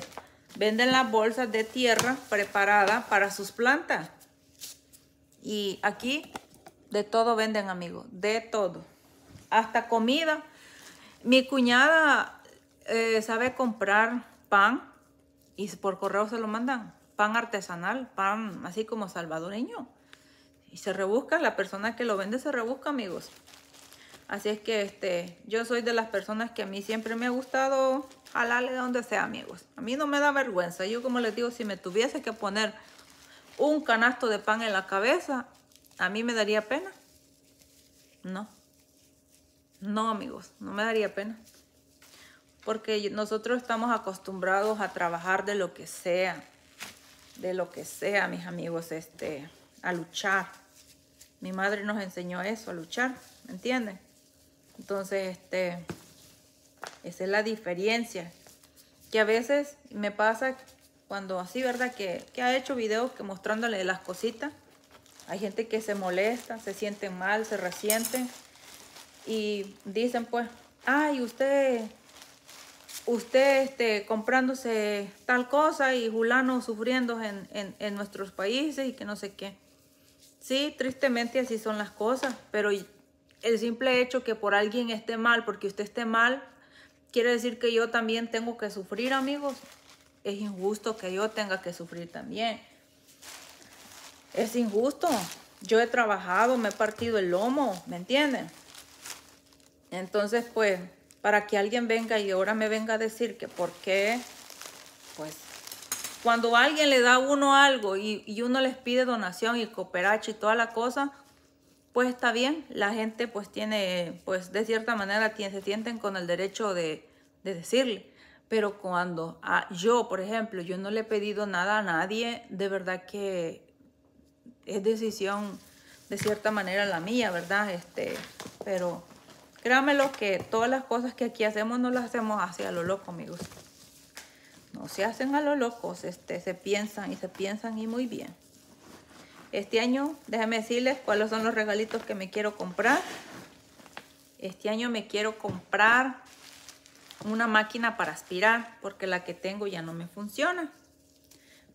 Venden las bolsas de tierra preparada para sus plantas. Y aquí de todo venden, amigos. De todo. Hasta comida. Mi cuñada eh, sabe comprar pan y por correo se lo mandan pan artesanal, pan así como salvadoreño. Y se rebusca, la persona que lo vende se rebusca, amigos. Así es que este, yo soy de las personas que a mí siempre me ha gustado jalarle de donde sea, amigos. A mí no me da vergüenza. Yo como les digo, si me tuviese que poner un canasto de pan en la cabeza, a mí me daría pena. No. No, amigos, no me daría pena. Porque nosotros estamos acostumbrados a trabajar de lo que sea de lo que sea, mis amigos, este, a luchar. Mi madre nos enseñó eso, a luchar, ¿me entienden? Entonces, este, esa es la diferencia. Que a veces me pasa cuando así, ¿verdad? Que, que ha hecho videos que mostrándole las cositas. Hay gente que se molesta, se sienten mal, se resienten. Y dicen pues, ay, usted usted este, comprándose tal cosa y Julano sufriendo en, nuestros países y que no sé qué. Sí, tristemente así son las cosas, pero el simple hecho que por alguien esté mal, porque usted esté mal, quiere decir que yo también tengo que sufrir, amigos. Es injusto que yo tenga que sufrir también. Es injusto. Yo he trabajado, me he partido el lomo, ¿me entienden? Entonces, pues, para que alguien venga y ahora me venga a decir que por qué, pues cuando alguien le da a uno algo y, uno les pide donación y cooperacho y toda la cosa, pues está bien, la gente pues tiene, pues de cierta manera se sienten con el derecho de, decirle. Pero cuando yo, por ejemplo, yo no le he pedido nada a nadie, de verdad que es decisión de cierta manera la mía, ¿verdad? Este, pero Créanmelo que todas las cosas que aquí hacemos no las hacemos hacia lo loco, amigos. No se hacen a lo locos, este, se piensan y se piensan y muy bien. Este año, déjenme decirles cuáles son los regalitos que me quiero comprar. Este año me quiero comprar una máquina para aspirar porque la que tengo ya no me funciona.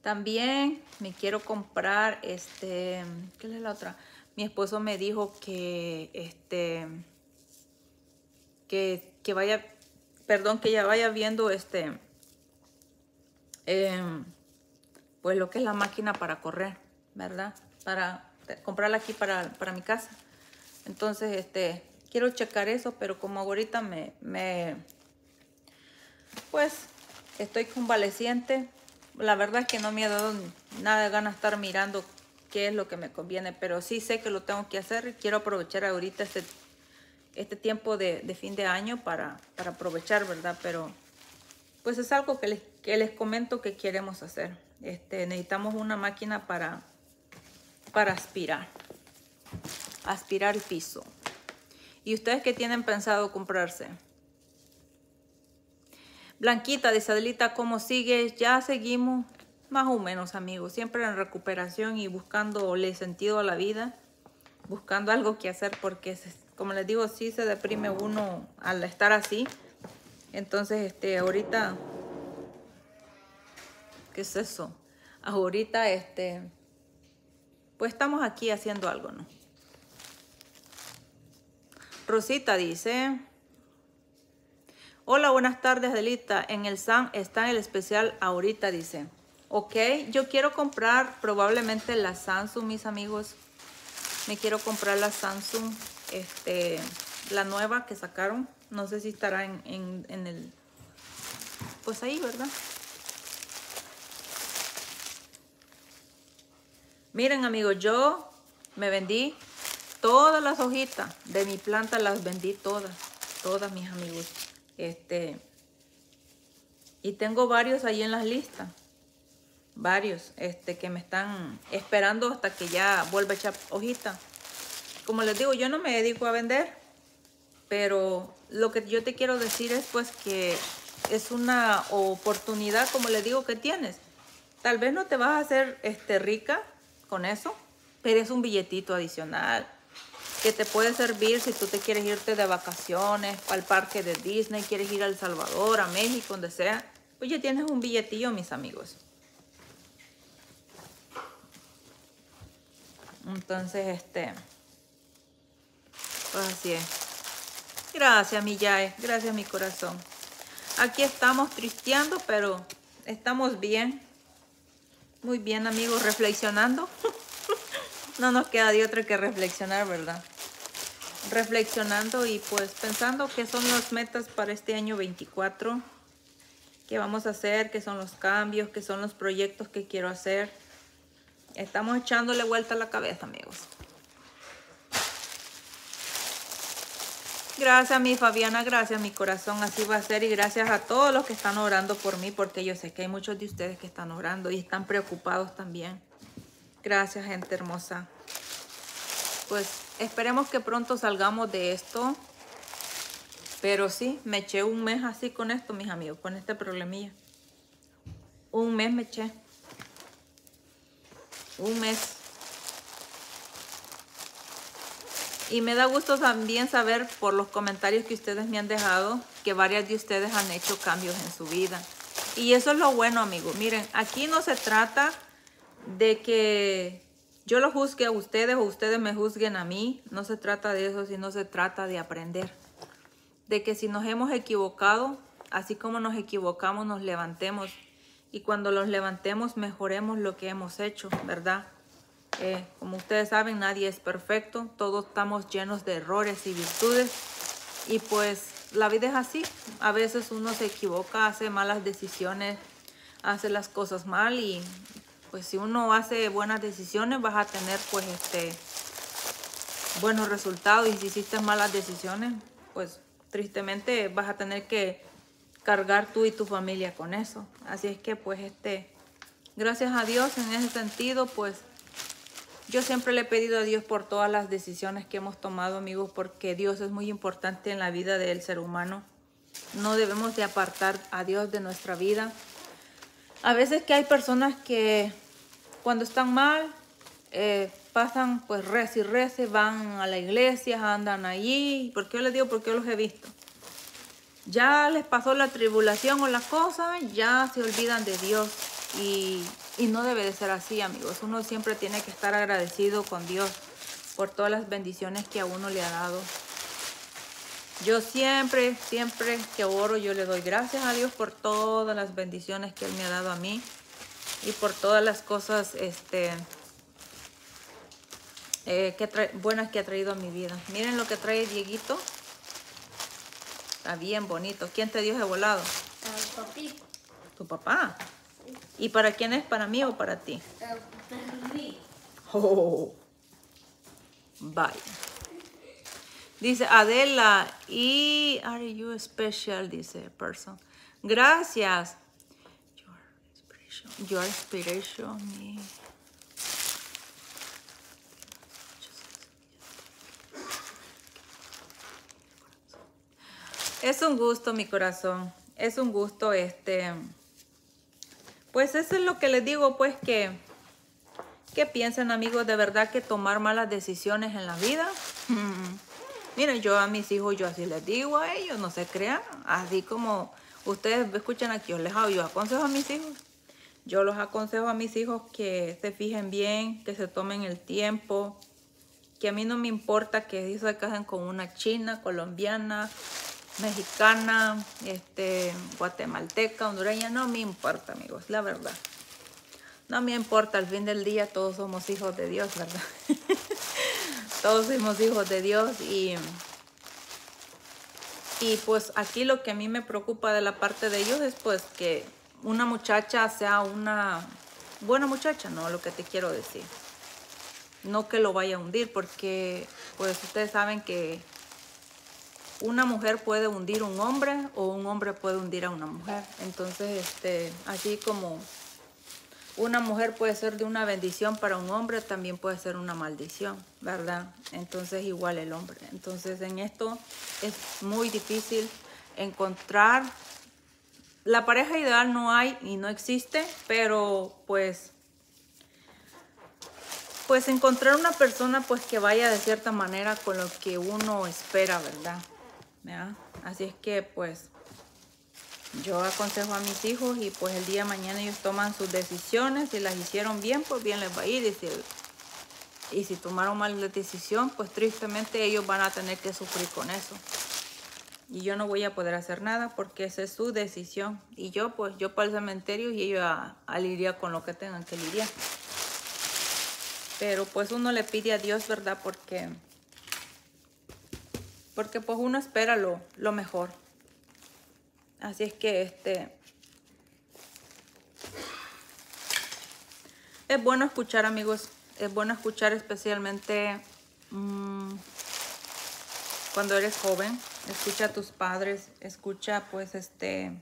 También me quiero comprar, este, ¿qué es la otra? Mi esposo me dijo que, este, que, vaya, perdón, que ya vaya viendo este, em, pues lo que es la máquina para correr, ¿verdad? Para comprarla aquí para, mi casa. Entonces, este, quiero checar eso, pero como ahorita me, me pues, estoy convaleciente, la verdad es que no me ha dado nada de ganas de estar mirando qué es lo que me conviene, pero sí sé que lo tengo que hacer. Quiero aprovechar ahorita este este tiempo de, fin de año para, aprovechar, ¿verdad? Pero pues es algo que les, que les comento que queremos hacer. Este, necesitamos una máquina para, para aspirar, aspirar el piso. ¿Y ustedes qué tienen pensado comprarse? Blanquita, dice Adelita, ¿cómo sigues? Ya seguimos más o menos, amigos. Siempre en recuperación y buscándole sentido a la vida. Buscando algo que hacer porque como les digo, sí se deprime uno al estar así. Entonces, este, ahorita, ¿qué es eso? Ahorita, este, pues estamos aquí haciendo algo, ¿no? Rosita dice, hola, buenas tardes, Delita. En el SAN está el especial ahorita, dice. Ok, yo quiero comprar probablemente la Samsung, mis amigos. Me quiero comprar la Samsung, este, la nueva que sacaron. No sé si estará en, en el... Pues ahí, ¿verdad? Miren, amigos, yo me vendí todas las hojitas de mi planta las vendí todas, todas mis amigos. Este, y tengo varios ahí en las listas. Varios este, que me están esperando hasta que ya vuelva a echar hojita. Como les digo, yo no me dedico a vender. Pero lo que yo te quiero decir es pues que es una oportunidad, como les digo, que tienes. Tal vez no te vas a hacer este, rica con eso, pero es un billetito adicional que te puede servir si tú te quieres irte de vacaciones al parque de Disney, quieres ir a El Salvador, a México, donde sea. Pues ya tienes un billetillo, mis amigos. Entonces, este... Pues así es. Gracias, mi Yae. Gracias, mi corazón. Aquí estamos tristeando, pero estamos bien. Muy bien, amigos, reflexionando. no nos queda de otra que reflexionar, ¿verdad? Reflexionando y pues pensando qué son las metas para este año 24, qué vamos a hacer, qué son los cambios, qué son los proyectos que quiero hacer. Estamos echándole vuelta a la cabeza, amigos. Gracias, mi Fabiana, gracias, mi corazón, así va a ser. Y gracias a todos los que están orando por mí, porque yo sé que hay muchos de ustedes que están orando y están preocupados también. Gracias, gente hermosa. Pues esperemos que pronto salgamos de esto. Pero sí, me eché un mes así con esto, mis amigos, con este problemilla. Un mes me eché. Un mes. Y me da gusto también saber por los comentarios que ustedes me han dejado que varias de ustedes han hecho cambios en su vida. Y eso es lo bueno, amigos. Miren, aquí no se trata de que yo lo juzgue a ustedes o ustedes me juzguen a mí. No se trata de eso, sino se trata de aprender. De que si nos hemos equivocado, así como nos equivocamos, nos levantemos. Y cuando los levantemos, mejoremos lo que hemos hecho, ¿verdad? Eh, como ustedes saben, nadie es perfecto. Todos estamos llenos de errores y virtudes. Y pues la vida es así. A veces uno se equivoca, hace malas decisiones, hace las cosas mal y pues si uno hace buenas decisiones vas a tener pues este buenos resultados y si hiciste malas decisiones pues tristemente vas a tener que cargar tú y tu familia con eso así es que pues este gracias a Dios en ese sentido pues yo siempre le he pedido a Dios por todas las decisiones que hemos tomado amigos porque Dios es muy importante en la vida del ser humano no debemos de apartar a Dios de nuestra vida a veces que hay personas que cuando están mal, eh, pasan pues res y res, van a la iglesia, andan allí. ¿Por qué les digo? Porque yo los he visto. Ya les pasó la tribulación o la cosa, ya se olvidan de Dios. Y, y no debe de ser así, amigos. Uno siempre tiene que estar agradecido con Dios por todas las bendiciones que a uno le ha dado. Yo siempre, siempre que oro, yo le doy gracias a Dios por todas las bendiciones que Él me ha dado a mí y por todas las cosas este, eh, que buenas que ha traído a mi vida. Miren lo que trae Dieguito. Está bien bonito. ¿Quién te dio ese volado? El papi. ¿Tu papá? ¿Y para quién es? ¿Para mí o para ti? Para mí. Oh. Bye. Dice Adela, y are you special? Dice person. Gracias. Your inspiration me. Es un gusto, mi corazón. Es un gusto, este. Pues eso es lo que les digo, pues que. ¿Qué piensan, amigos? De verdad que tomar malas decisiones en la vida. Miren, yo a mis hijos, yo así les digo a ellos, no se crean. Así como ustedes escuchan aquí, yo les hago, yo aconsejo a mis hijos Yo los aconsejo a mis hijos que se fijen bien, que se tomen el tiempo, que a mí no me importa que se casen con una china, colombiana, mexicana, este, guatemalteca, hondureña, no me importa, amigos, la verdad. No me importa, al fin del día todos somos hijos de Dios, ¿verdad? todos somos hijos de Dios y, y pues aquí lo que a mí me preocupa de la parte de ellos es pues que una muchacha sea una buena muchacha, no lo que te quiero decir. No que lo vaya a hundir, porque pues ustedes saben que una mujer puede hundir un hombre o un hombre puede hundir a una mujer. Entonces, este, así como una mujer puede ser de una bendición para un hombre, también puede ser una maldición, ¿verdad? Entonces, igual el hombre. Entonces, en esto es muy difícil encontrar. La pareja ideal no hay y no existe, pero pues pues encontrar una persona pues que vaya de cierta manera con lo que uno espera, ¿verdad? Así es que pues yo aconsejo a mis hijos y pues el día de mañana ellos toman sus decisiones, si las hicieron bien, pues bien les va a ir y si, y si tomaron mal la decisión, pues tristemente ellos van a tener que sufrir con eso. Y yo no voy a poder hacer nada porque esa es su decisión. Y yo pues yo para el cementerio y ellos a, a con lo que tengan que lidiar. Pero pues uno le pide a Dios, ¿verdad? Porque, porque pues uno espera lo, lo mejor. Así es que este... Es bueno escuchar, amigos. Es bueno escuchar especialmente mmm, cuando eres joven. Escucha a tus padres. Escucha pues este...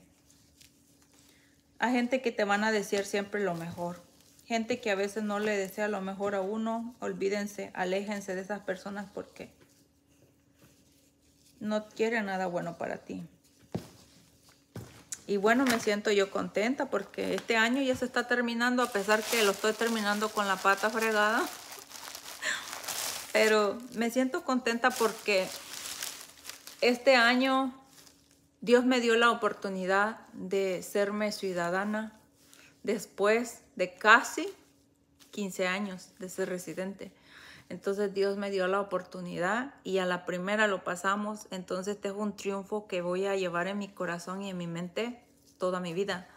A gente que te van a decir siempre lo mejor. Gente que a veces no le desea lo mejor a uno, olvídense, aléjense de esas personas porque no quieren nada bueno para ti. Y bueno, me siento yo contenta porque este año ya se está terminando, a pesar que lo estoy terminando con la pata fregada. Pero me siento contenta porque este año Dios me dio la oportunidad de serme ciudadana después de casi 15 años de ser residente. Entonces Dios me dio la oportunidad y a la primera lo pasamos. Entonces este es un triunfo que voy a llevar en mi corazón y en mi mente toda mi vida.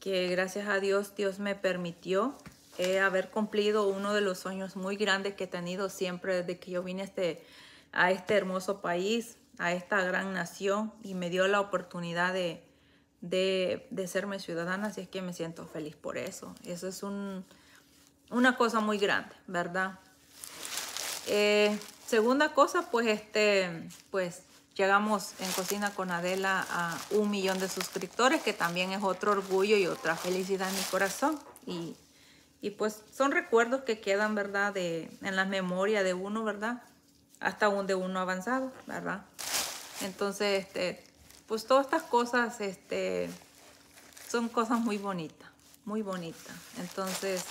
Que gracias a Dios Dios me permitió eh, haber cumplido uno de los sueños muy grandes que he tenido siempre desde que yo vine a este, a este hermoso país, a esta gran nación y me dio la oportunidad de, de, de serme ciudadana, así es que me siento feliz por eso. Eso es un, una cosa muy grande, ¿verdad? Eh, segunda cosa, pues este, pues llegamos en Cocina con Adela a un millón de suscriptores, que también es otro orgullo y otra felicidad en mi corazón. Y, y pues son recuerdos que quedan, ¿verdad? De, en la memoria de uno, ¿verdad? Hasta donde uno avanzado, ¿verdad? Entonces, este, pues todas estas cosas este, son cosas muy bonitas, muy bonitas. Entonces,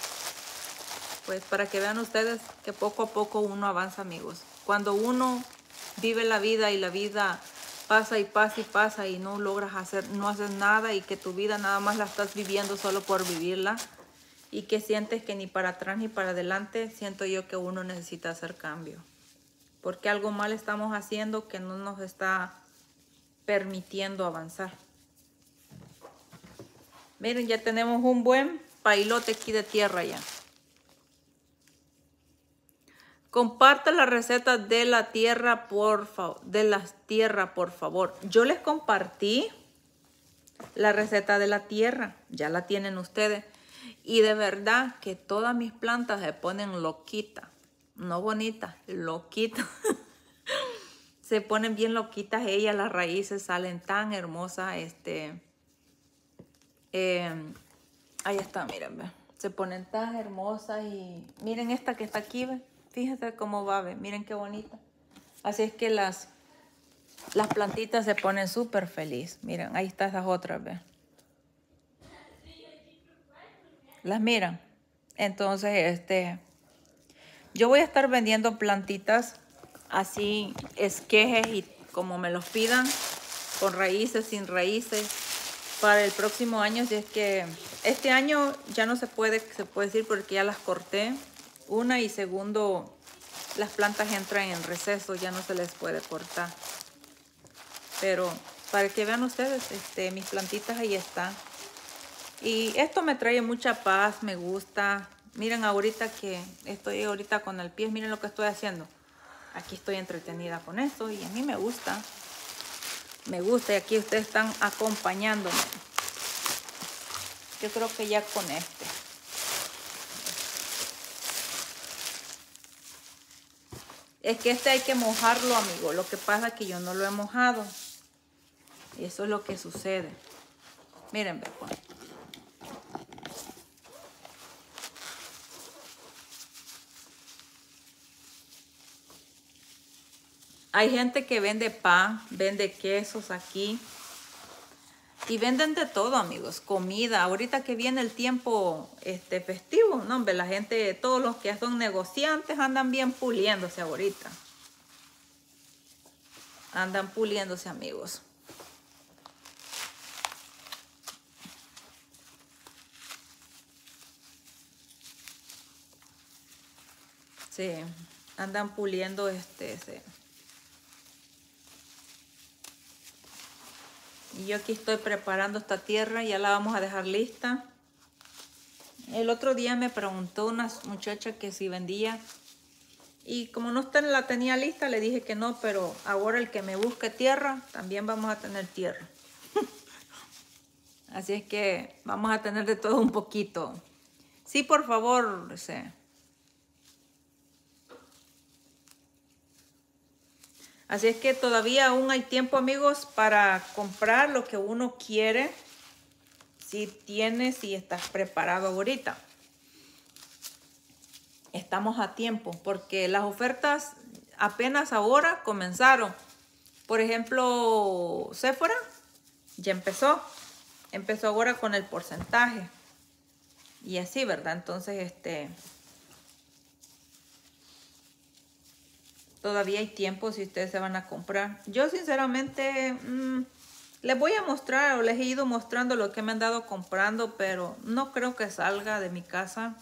pues para que vean ustedes que poco a poco uno avanza, amigos. Cuando uno vive la vida y la vida pasa y pasa y pasa y no logras hacer, no haces nada y que tu vida nada más la estás viviendo solo por vivirla y que sientes que ni para atrás ni para adelante, siento yo que uno necesita hacer cambio. Porque algo mal estamos haciendo que no nos está permitiendo avanzar. Miren, ya tenemos un buen pailote aquí de tierra ya. Comparta la receta de la tierra, por favor. De la tierra, por favor. Yo les compartí la receta de la tierra. Ya la tienen ustedes. Y de verdad que todas mis plantas se ponen loquitas. No bonitas, loquitas. se ponen bien loquitas ellas, las raíces salen tan hermosas, este, em, ahí está, miren, se ponen tan hermosas y miren esta que está aquí, ¿ve? Fíjense cómo va, miren qué bonita. Así es que las, las plantitas se ponen súper feliz, miren, ahí está esas otras, ¿ve? Las miran. Entonces, este, yo voy a estar vendiendo plantitas así esquejes y como me los pidan, con raíces, sin raíces. para el próximo año, si es que este año ya no se puede, se puede decir porque ya las corté. Una y segundo, las plantas entran en receso, ya no se les puede cortar. Pero para que vean ustedes, este, mis plantitas ahí están. Y esto me trae mucha paz, me gusta. Miren ahorita que estoy ahorita con el pie, miren lo que estoy haciendo. Aquí estoy entretenida con esto y a mí me gusta. Me gusta y aquí ustedes están acompañándome. Yo creo que ya con este. Es que este hay que mojarlo, amigo. Lo que pasa es que yo no lo he mojado. Y eso es lo que sucede. Miren, ve, pues. Hay gente que vende pan, vende quesos aquí. Y venden de todo, amigos. Comida. Ahorita que viene el tiempo este, festivo, ¿no? La gente, todos los que son negociantes andan bien puliéndose ahorita. Andan puliéndose, amigos. Sí, andan puliendo este, ese. Y yo aquí estoy preparando esta tierra, ya la vamos a dejar lista. El otro día me preguntó una muchacha que si vendía. Y como no la tenía lista, le dije que no, pero ahora el que me busque tierra, también vamos a tener tierra. Así es que vamos a tener de todo un poquito. Sí, por favor. Así es que todavía aún hay tiempo, amigos, para comprar lo que uno quiere. Si tienes, si estás preparado ahorita. Estamos a tiempo porque las ofertas apenas ahora comenzaron. Por ejemplo, Sephora ya empezó. Empezó ahora con el porcentaje. Y así, ¿verdad? Entonces, este, todavía hay tiempo si ustedes se van a comprar. Yo sinceramente mm, les voy a mostrar o les he ido mostrando lo que me han dado comprando, pero no creo que salga de mi casa.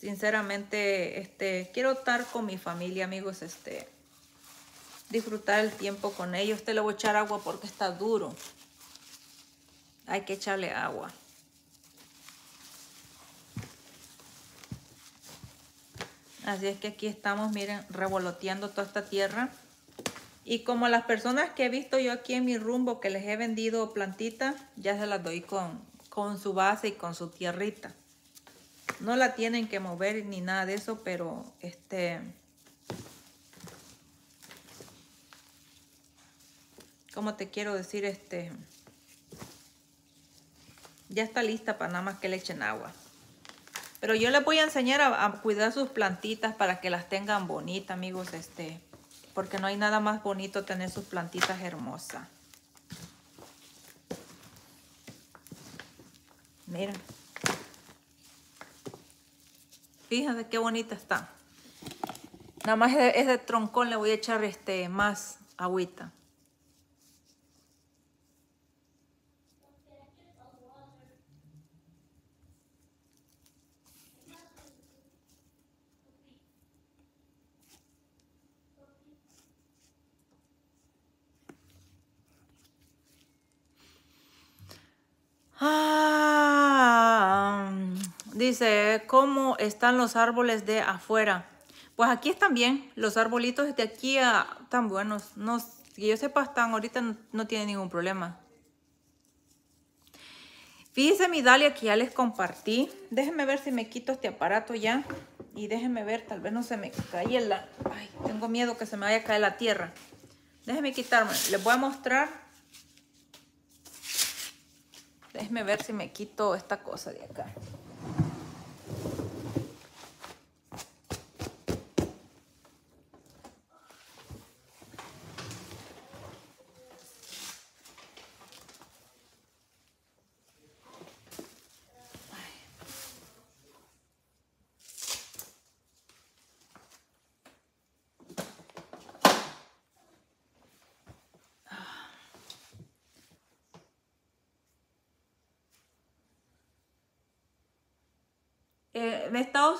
Sinceramente, este, quiero estar con mi familia, amigos, este, disfrutar el tiempo con ellos. Te le voy a echar agua porque está duro. Hay que echarle agua. Así es que aquí estamos, miren, revoloteando toda esta tierra. Y como las personas que he visto yo aquí en mi rumbo que les he vendido plantitas, ya se las doy con, con su base y con su tierrita. No la tienen que mover ni nada de eso, pero este... ¿Cómo te quiero decir? Este... Ya está lista para nada más que le echen agua. Pero yo les voy a enseñar a, cuidar sus plantitas para que las tengan bonitas, amigos. Este, porque no hay nada más bonito tener sus plantitas hermosas. Miren. Fíjense qué bonita está. Nada más ese, troncón le voy a echar este, más agüita. Ah, dice, ¿cómo están los árboles de afuera? Pues aquí están bien, los arbolitos de aquí están buenos. No, que yo sepa, están ahorita no, no tienen ningún problema. Fíjense mi Dalia que ya les compartí. Déjenme ver si me quito este aparato ya. Y déjenme ver, tal vez no se me cae la... Ay, tengo miedo que se me vaya a caer la tierra. Déjenme quitarme. Les voy a mostrar Déjenme ver si me quito esta cosa de acá.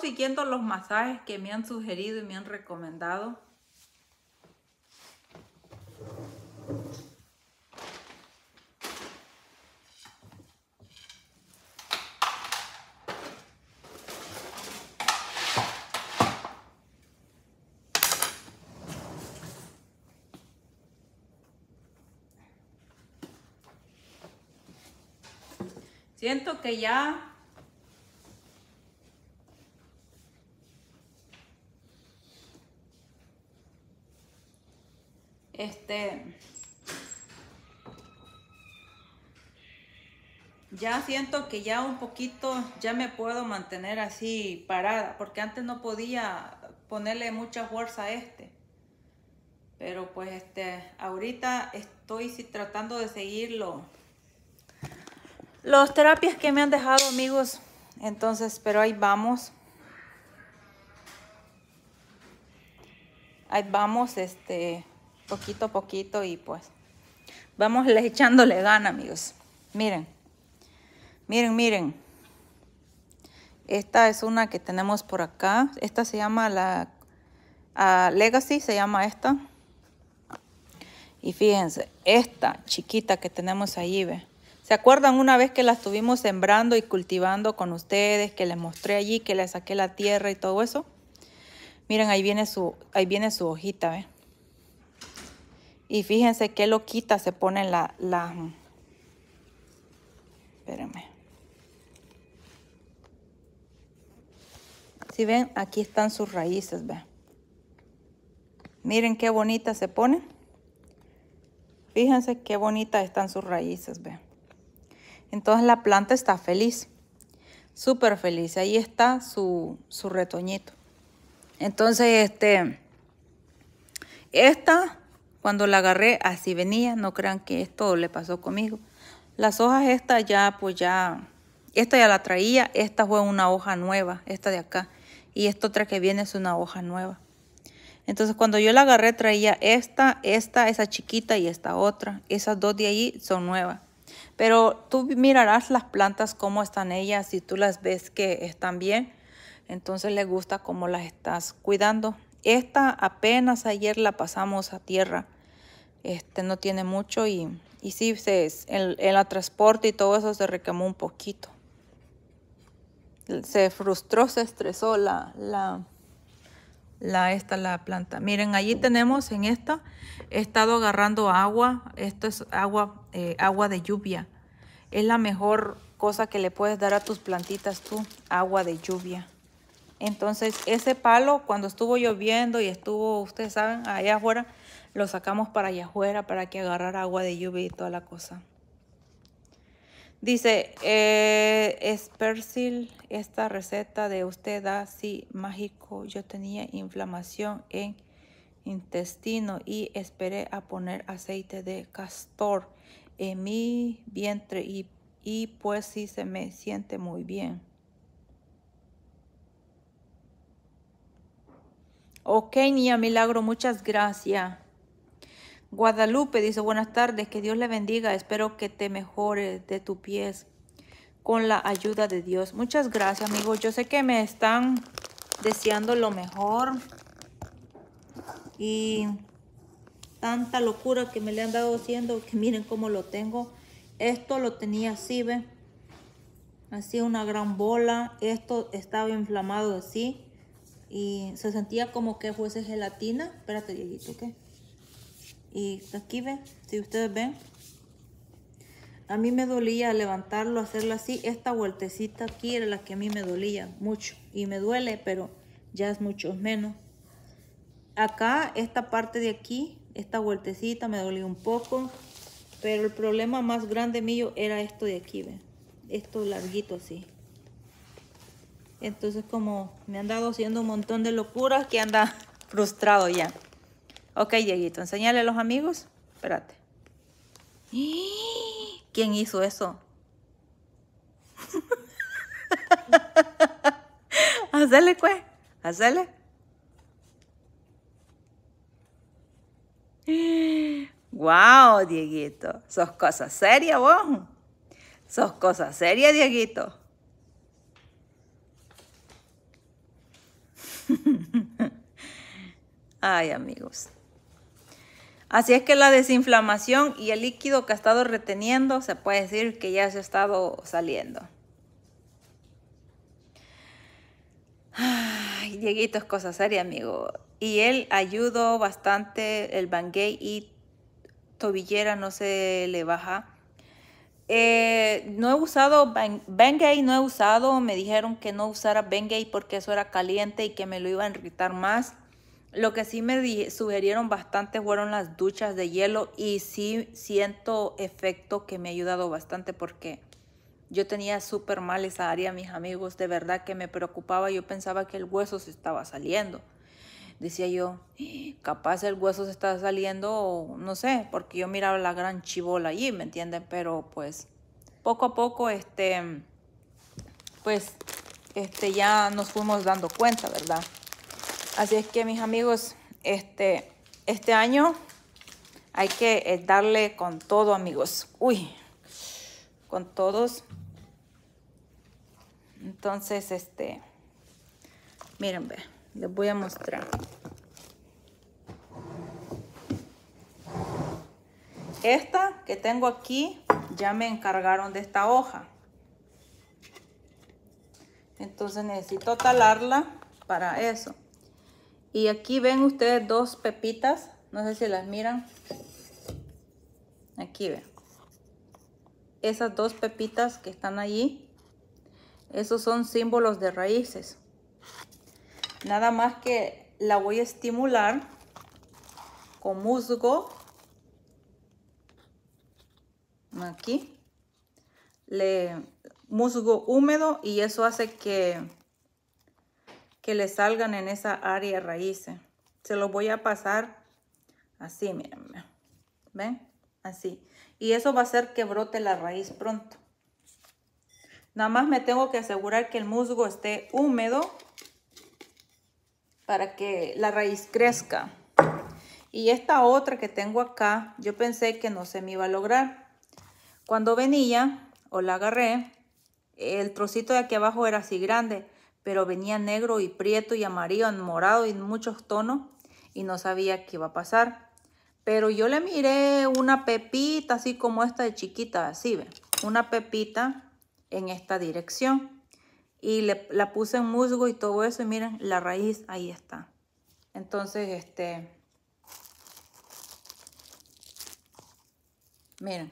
Siguiendo los masajes que me han sugerido y me han recomendado. Siento que ya este ya siento que ya un poquito ya me puedo mantener así parada porque antes no podía ponerle mucha fuerza a este pero pues este ahorita estoy tratando de seguirlo los terapias que me han dejado amigos. Entonces, pero ahí vamos. Ahí vamos, este, poquito a poquito y pues vamos echándole gana, amigos. Miren, miren, miren. Esta es una que tenemos por acá. Esta se llama la Legacy, se llama esta. Y fíjense, esta chiquita que tenemos ahí, ve ¿Se acuerdan una vez que la estuvimos sembrando y cultivando con ustedes, que les mostré allí, que le saqué la tierra y todo eso? Miren, ahí viene su, ahí viene su hojita, ¿ven? Y fíjense qué loquita se pone la, la... Espérenme. Si ven, aquí están sus raíces, ¿ven? Miren qué bonita se pone. Fíjense qué bonitas están sus raíces, ¿ven? Entonces la planta está feliz, súper feliz. Ahí está su, su retoñito. Entonces, este, esta, cuando la agarré, así venía. No crean que esto le pasó conmigo. Las hojas estas ya, pues ya, esta ya la traía. Esta fue una hoja nueva, esta de acá. Y esta otra que viene es una hoja nueva. Entonces cuando yo la agarré traía esta, esta, esa chiquita y esta otra. Esas dos de ahí son nuevas. Pero tú mirarás las plantas cómo están ellas, si tú las ves que están bien, entonces le gusta cómo las estás cuidando. Esta apenas ayer la pasamos a tierra, este no tiene mucho y, y sí, se, en, la transporte y todo eso se recamó un poquito. Se frustró, se estresó la, la, esta, la planta. Miren, allí tenemos en esta, he estado agarrando agua, esto es agua, eh, agua de lluvia es la mejor cosa que le puedes dar a tus plantitas tú, agua de lluvia. Entonces ese palo cuando estuvo lloviendo y estuvo, ustedes saben, allá afuera, lo sacamos para allá afuera para que agarrara agua de lluvia y toda la cosa. Dice, eh, es esta receta de usted así mágico. Yo tenía inflamación en intestino y esperé a poner aceite de castor en mi vientre y, y pues sí se me siente muy bien. Ok, niña Milagro, muchas gracias. Guadalupe dice, buenas tardes, que Dios le bendiga, espero que te mejore de tu pies con la ayuda de Dios. Muchas gracias, amigos. Yo sé que me están deseando lo mejor y tanta locura que me le han dado haciendo, que miren cómo lo tengo. Esto lo tenía así, ¿ve? Así una gran bola. Esto estaba inflamado así. Y se sentía como que fuese gelatina. Espérate, Dieguito, ¿qué? Y aquí, ¿ve? Si ustedes ven. A mí me dolía levantarlo, hacerlo así. Esta vueltecita aquí era la que a mí me dolía mucho. Y me duele, pero ya es mucho menos. Acá, esta parte de aquí, esta vueltecita me dolió un poco. Pero el problema más grande mío era esto de aquí, ¿ven? Esto larguito así. Entonces como me han dado haciendo un montón de locuras que anda frustrado ya. Ok, Dieguito, enséñale a los amigos. Espérate. ¿Quién hizo eso? Hacele, pues. Hacele. Wow, Dieguito. Sos cosa seria, vos. Sos cosa seria, Dieguito. Ay, amigos. Así es que la desinflamación y el líquido que ha estado reteniendo se puede decir que ya se ha estado saliendo. Ay, Dieguito es cosa seria, amigo. Y él ayudó bastante el Bangay y tobillera no se le baja. Eh, no he usado Bengay, no he usado, me dijeron que no usara Bengay porque eso era caliente y que me lo iba a irritar más. Lo que sí me sugirieron bastante fueron las duchas de hielo y sí siento efecto que me ha ayudado bastante porque yo tenía súper mal esa área, mis amigos, de verdad que me preocupaba, yo pensaba que el hueso se estaba saliendo. Decía yo, capaz el hueso se está saliendo, no sé, porque yo miraba la gran chivola allí, ¿me entienden? Pero pues poco a poco, este, pues, este, ya nos fuimos dando cuenta, ¿verdad? Así es que mis amigos, este, este año hay que eh, darle con todo, amigos. Uy, con todos. Entonces, este, miren, ve, les voy a mostrar. Esta que tengo aquí, ya me encargaron de esta hoja. Entonces necesito talarla para eso. Y aquí ven ustedes dos pepitas. No sé si las miran. Aquí ven. Esas dos pepitas que están allí. Esos son símbolos de raíces. Nada más que la voy a estimular con musgo. Aquí. Le musgo húmedo y eso hace que que le salgan en esa área raíces. Se los voy a pasar así, miren. ¿Ven? Así. Y eso va a hacer que brote la raíz pronto. Nada más me tengo que asegurar que el musgo esté húmedo para que la raíz crezca. Y esta otra que tengo acá, yo pensé que no se me iba a lograr. Cuando venía o la agarré, el trocito de aquí abajo era así grande pero venía negro y prieto y amarillo, morado y muchos tonos y no sabía qué iba a pasar. Pero yo le miré una pepita así como esta de chiquita, así ve, una pepita en esta dirección. Y le, la puse en musgo y todo eso y miren, la raíz ahí está. Entonces, este, miren,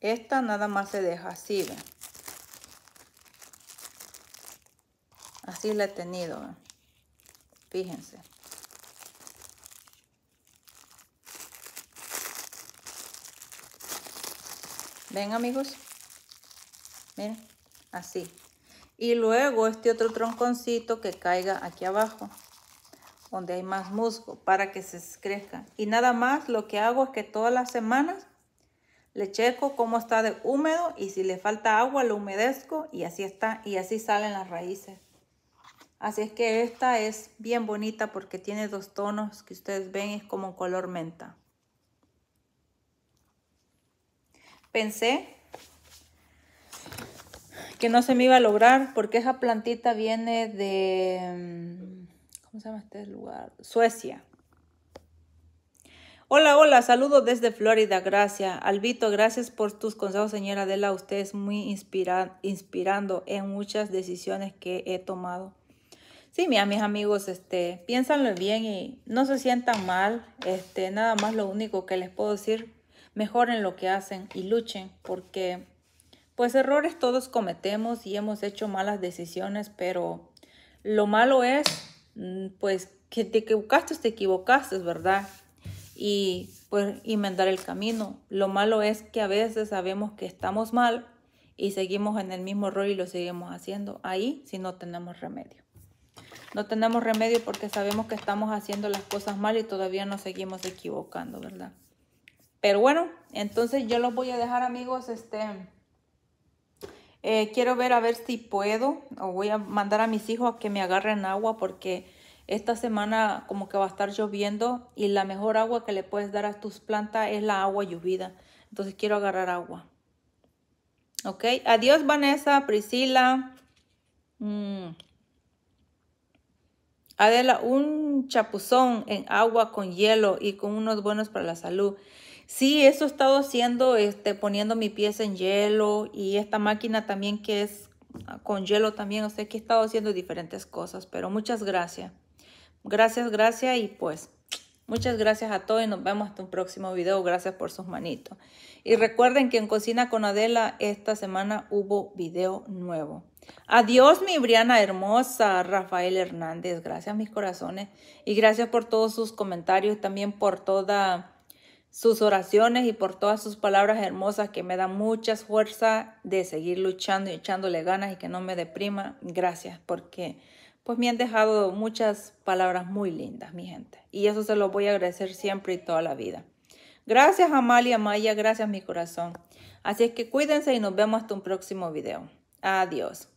esta nada más se deja así, ven. Así la he tenido. Fíjense. Ven amigos. Miren, así. Y luego este otro tronconcito que caiga aquí abajo, donde hay más musgo, para que se crezca. Y nada más lo que hago es que todas las semanas le checo cómo está de húmedo y si le falta agua lo humedezco y así está. Y así salen las raíces. Así es que esta es bien bonita porque tiene dos tonos que ustedes ven, es como color menta. Pensé que no se me iba a lograr porque esa plantita viene de, mm, ¿cómo se llama este lugar? Suecia. Hola, hola, saludos desde Florida, gracias. Albito, gracias por tus consejos, señora Adela. Usted es muy inspirando en muchas decisiones que he tomado. Sí, mira, mis amigos, este, piénsanlo bien y no se sientan mal. Este, nada más lo único que les puedo decir, mejoren lo que hacen y luchen, porque pues errores todos cometemos y hemos hecho malas decisiones, pero lo malo es, mm, pues, que te equivocaste, te equivocaste, ¿verdad? Y pues enmendar el camino. Lo malo es que a veces sabemos que estamos mal y seguimos en el mismo error y lo seguimos haciendo. Ahí si no tenemos remedio. No tenemos remedio porque sabemos que estamos haciendo las cosas mal y todavía nos seguimos equivocando, ¿verdad? Pero bueno, entonces yo los voy a dejar amigos, este, eh, quiero ver a ver si puedo o voy a mandar a mis hijos a que me agarren agua porque esta semana como que va a estar lloviendo y la mejor agua que le puedes dar a tus plantas es la agua llovida. Entonces quiero agarrar agua. Ok, adiós Vanessa, Priscila. Mm. Adela, un chapuzón en agua con hielo y con unos buenos para la salud. Sí, eso he estado haciendo, este, poniendo mi pieza en hielo y esta máquina también que es con hielo también. O sea que he estado haciendo diferentes cosas, pero muchas gracias. Gracias, gracias y pues muchas gracias a todos y nos vemos hasta un próximo video. Gracias por sus manitos. Y recuerden que en Cocina con Adela esta semana hubo video nuevo. Adiós, mi Briana hermosa, Rafael Hernández. Gracias, mis corazones. Y gracias por todos sus comentarios, también por todas sus oraciones y por todas sus palabras hermosas que me dan mucha fuerza de seguir luchando y echándole ganas y que no me deprima. Gracias, porque pues me han dejado muchas palabras muy lindas, mi gente. Y eso se lo voy a agradecer siempre y toda la vida. Gracias, Amalia Maya. Gracias, mi corazón. Así es que cuídense y nos vemos hasta un próximo video. Adiós.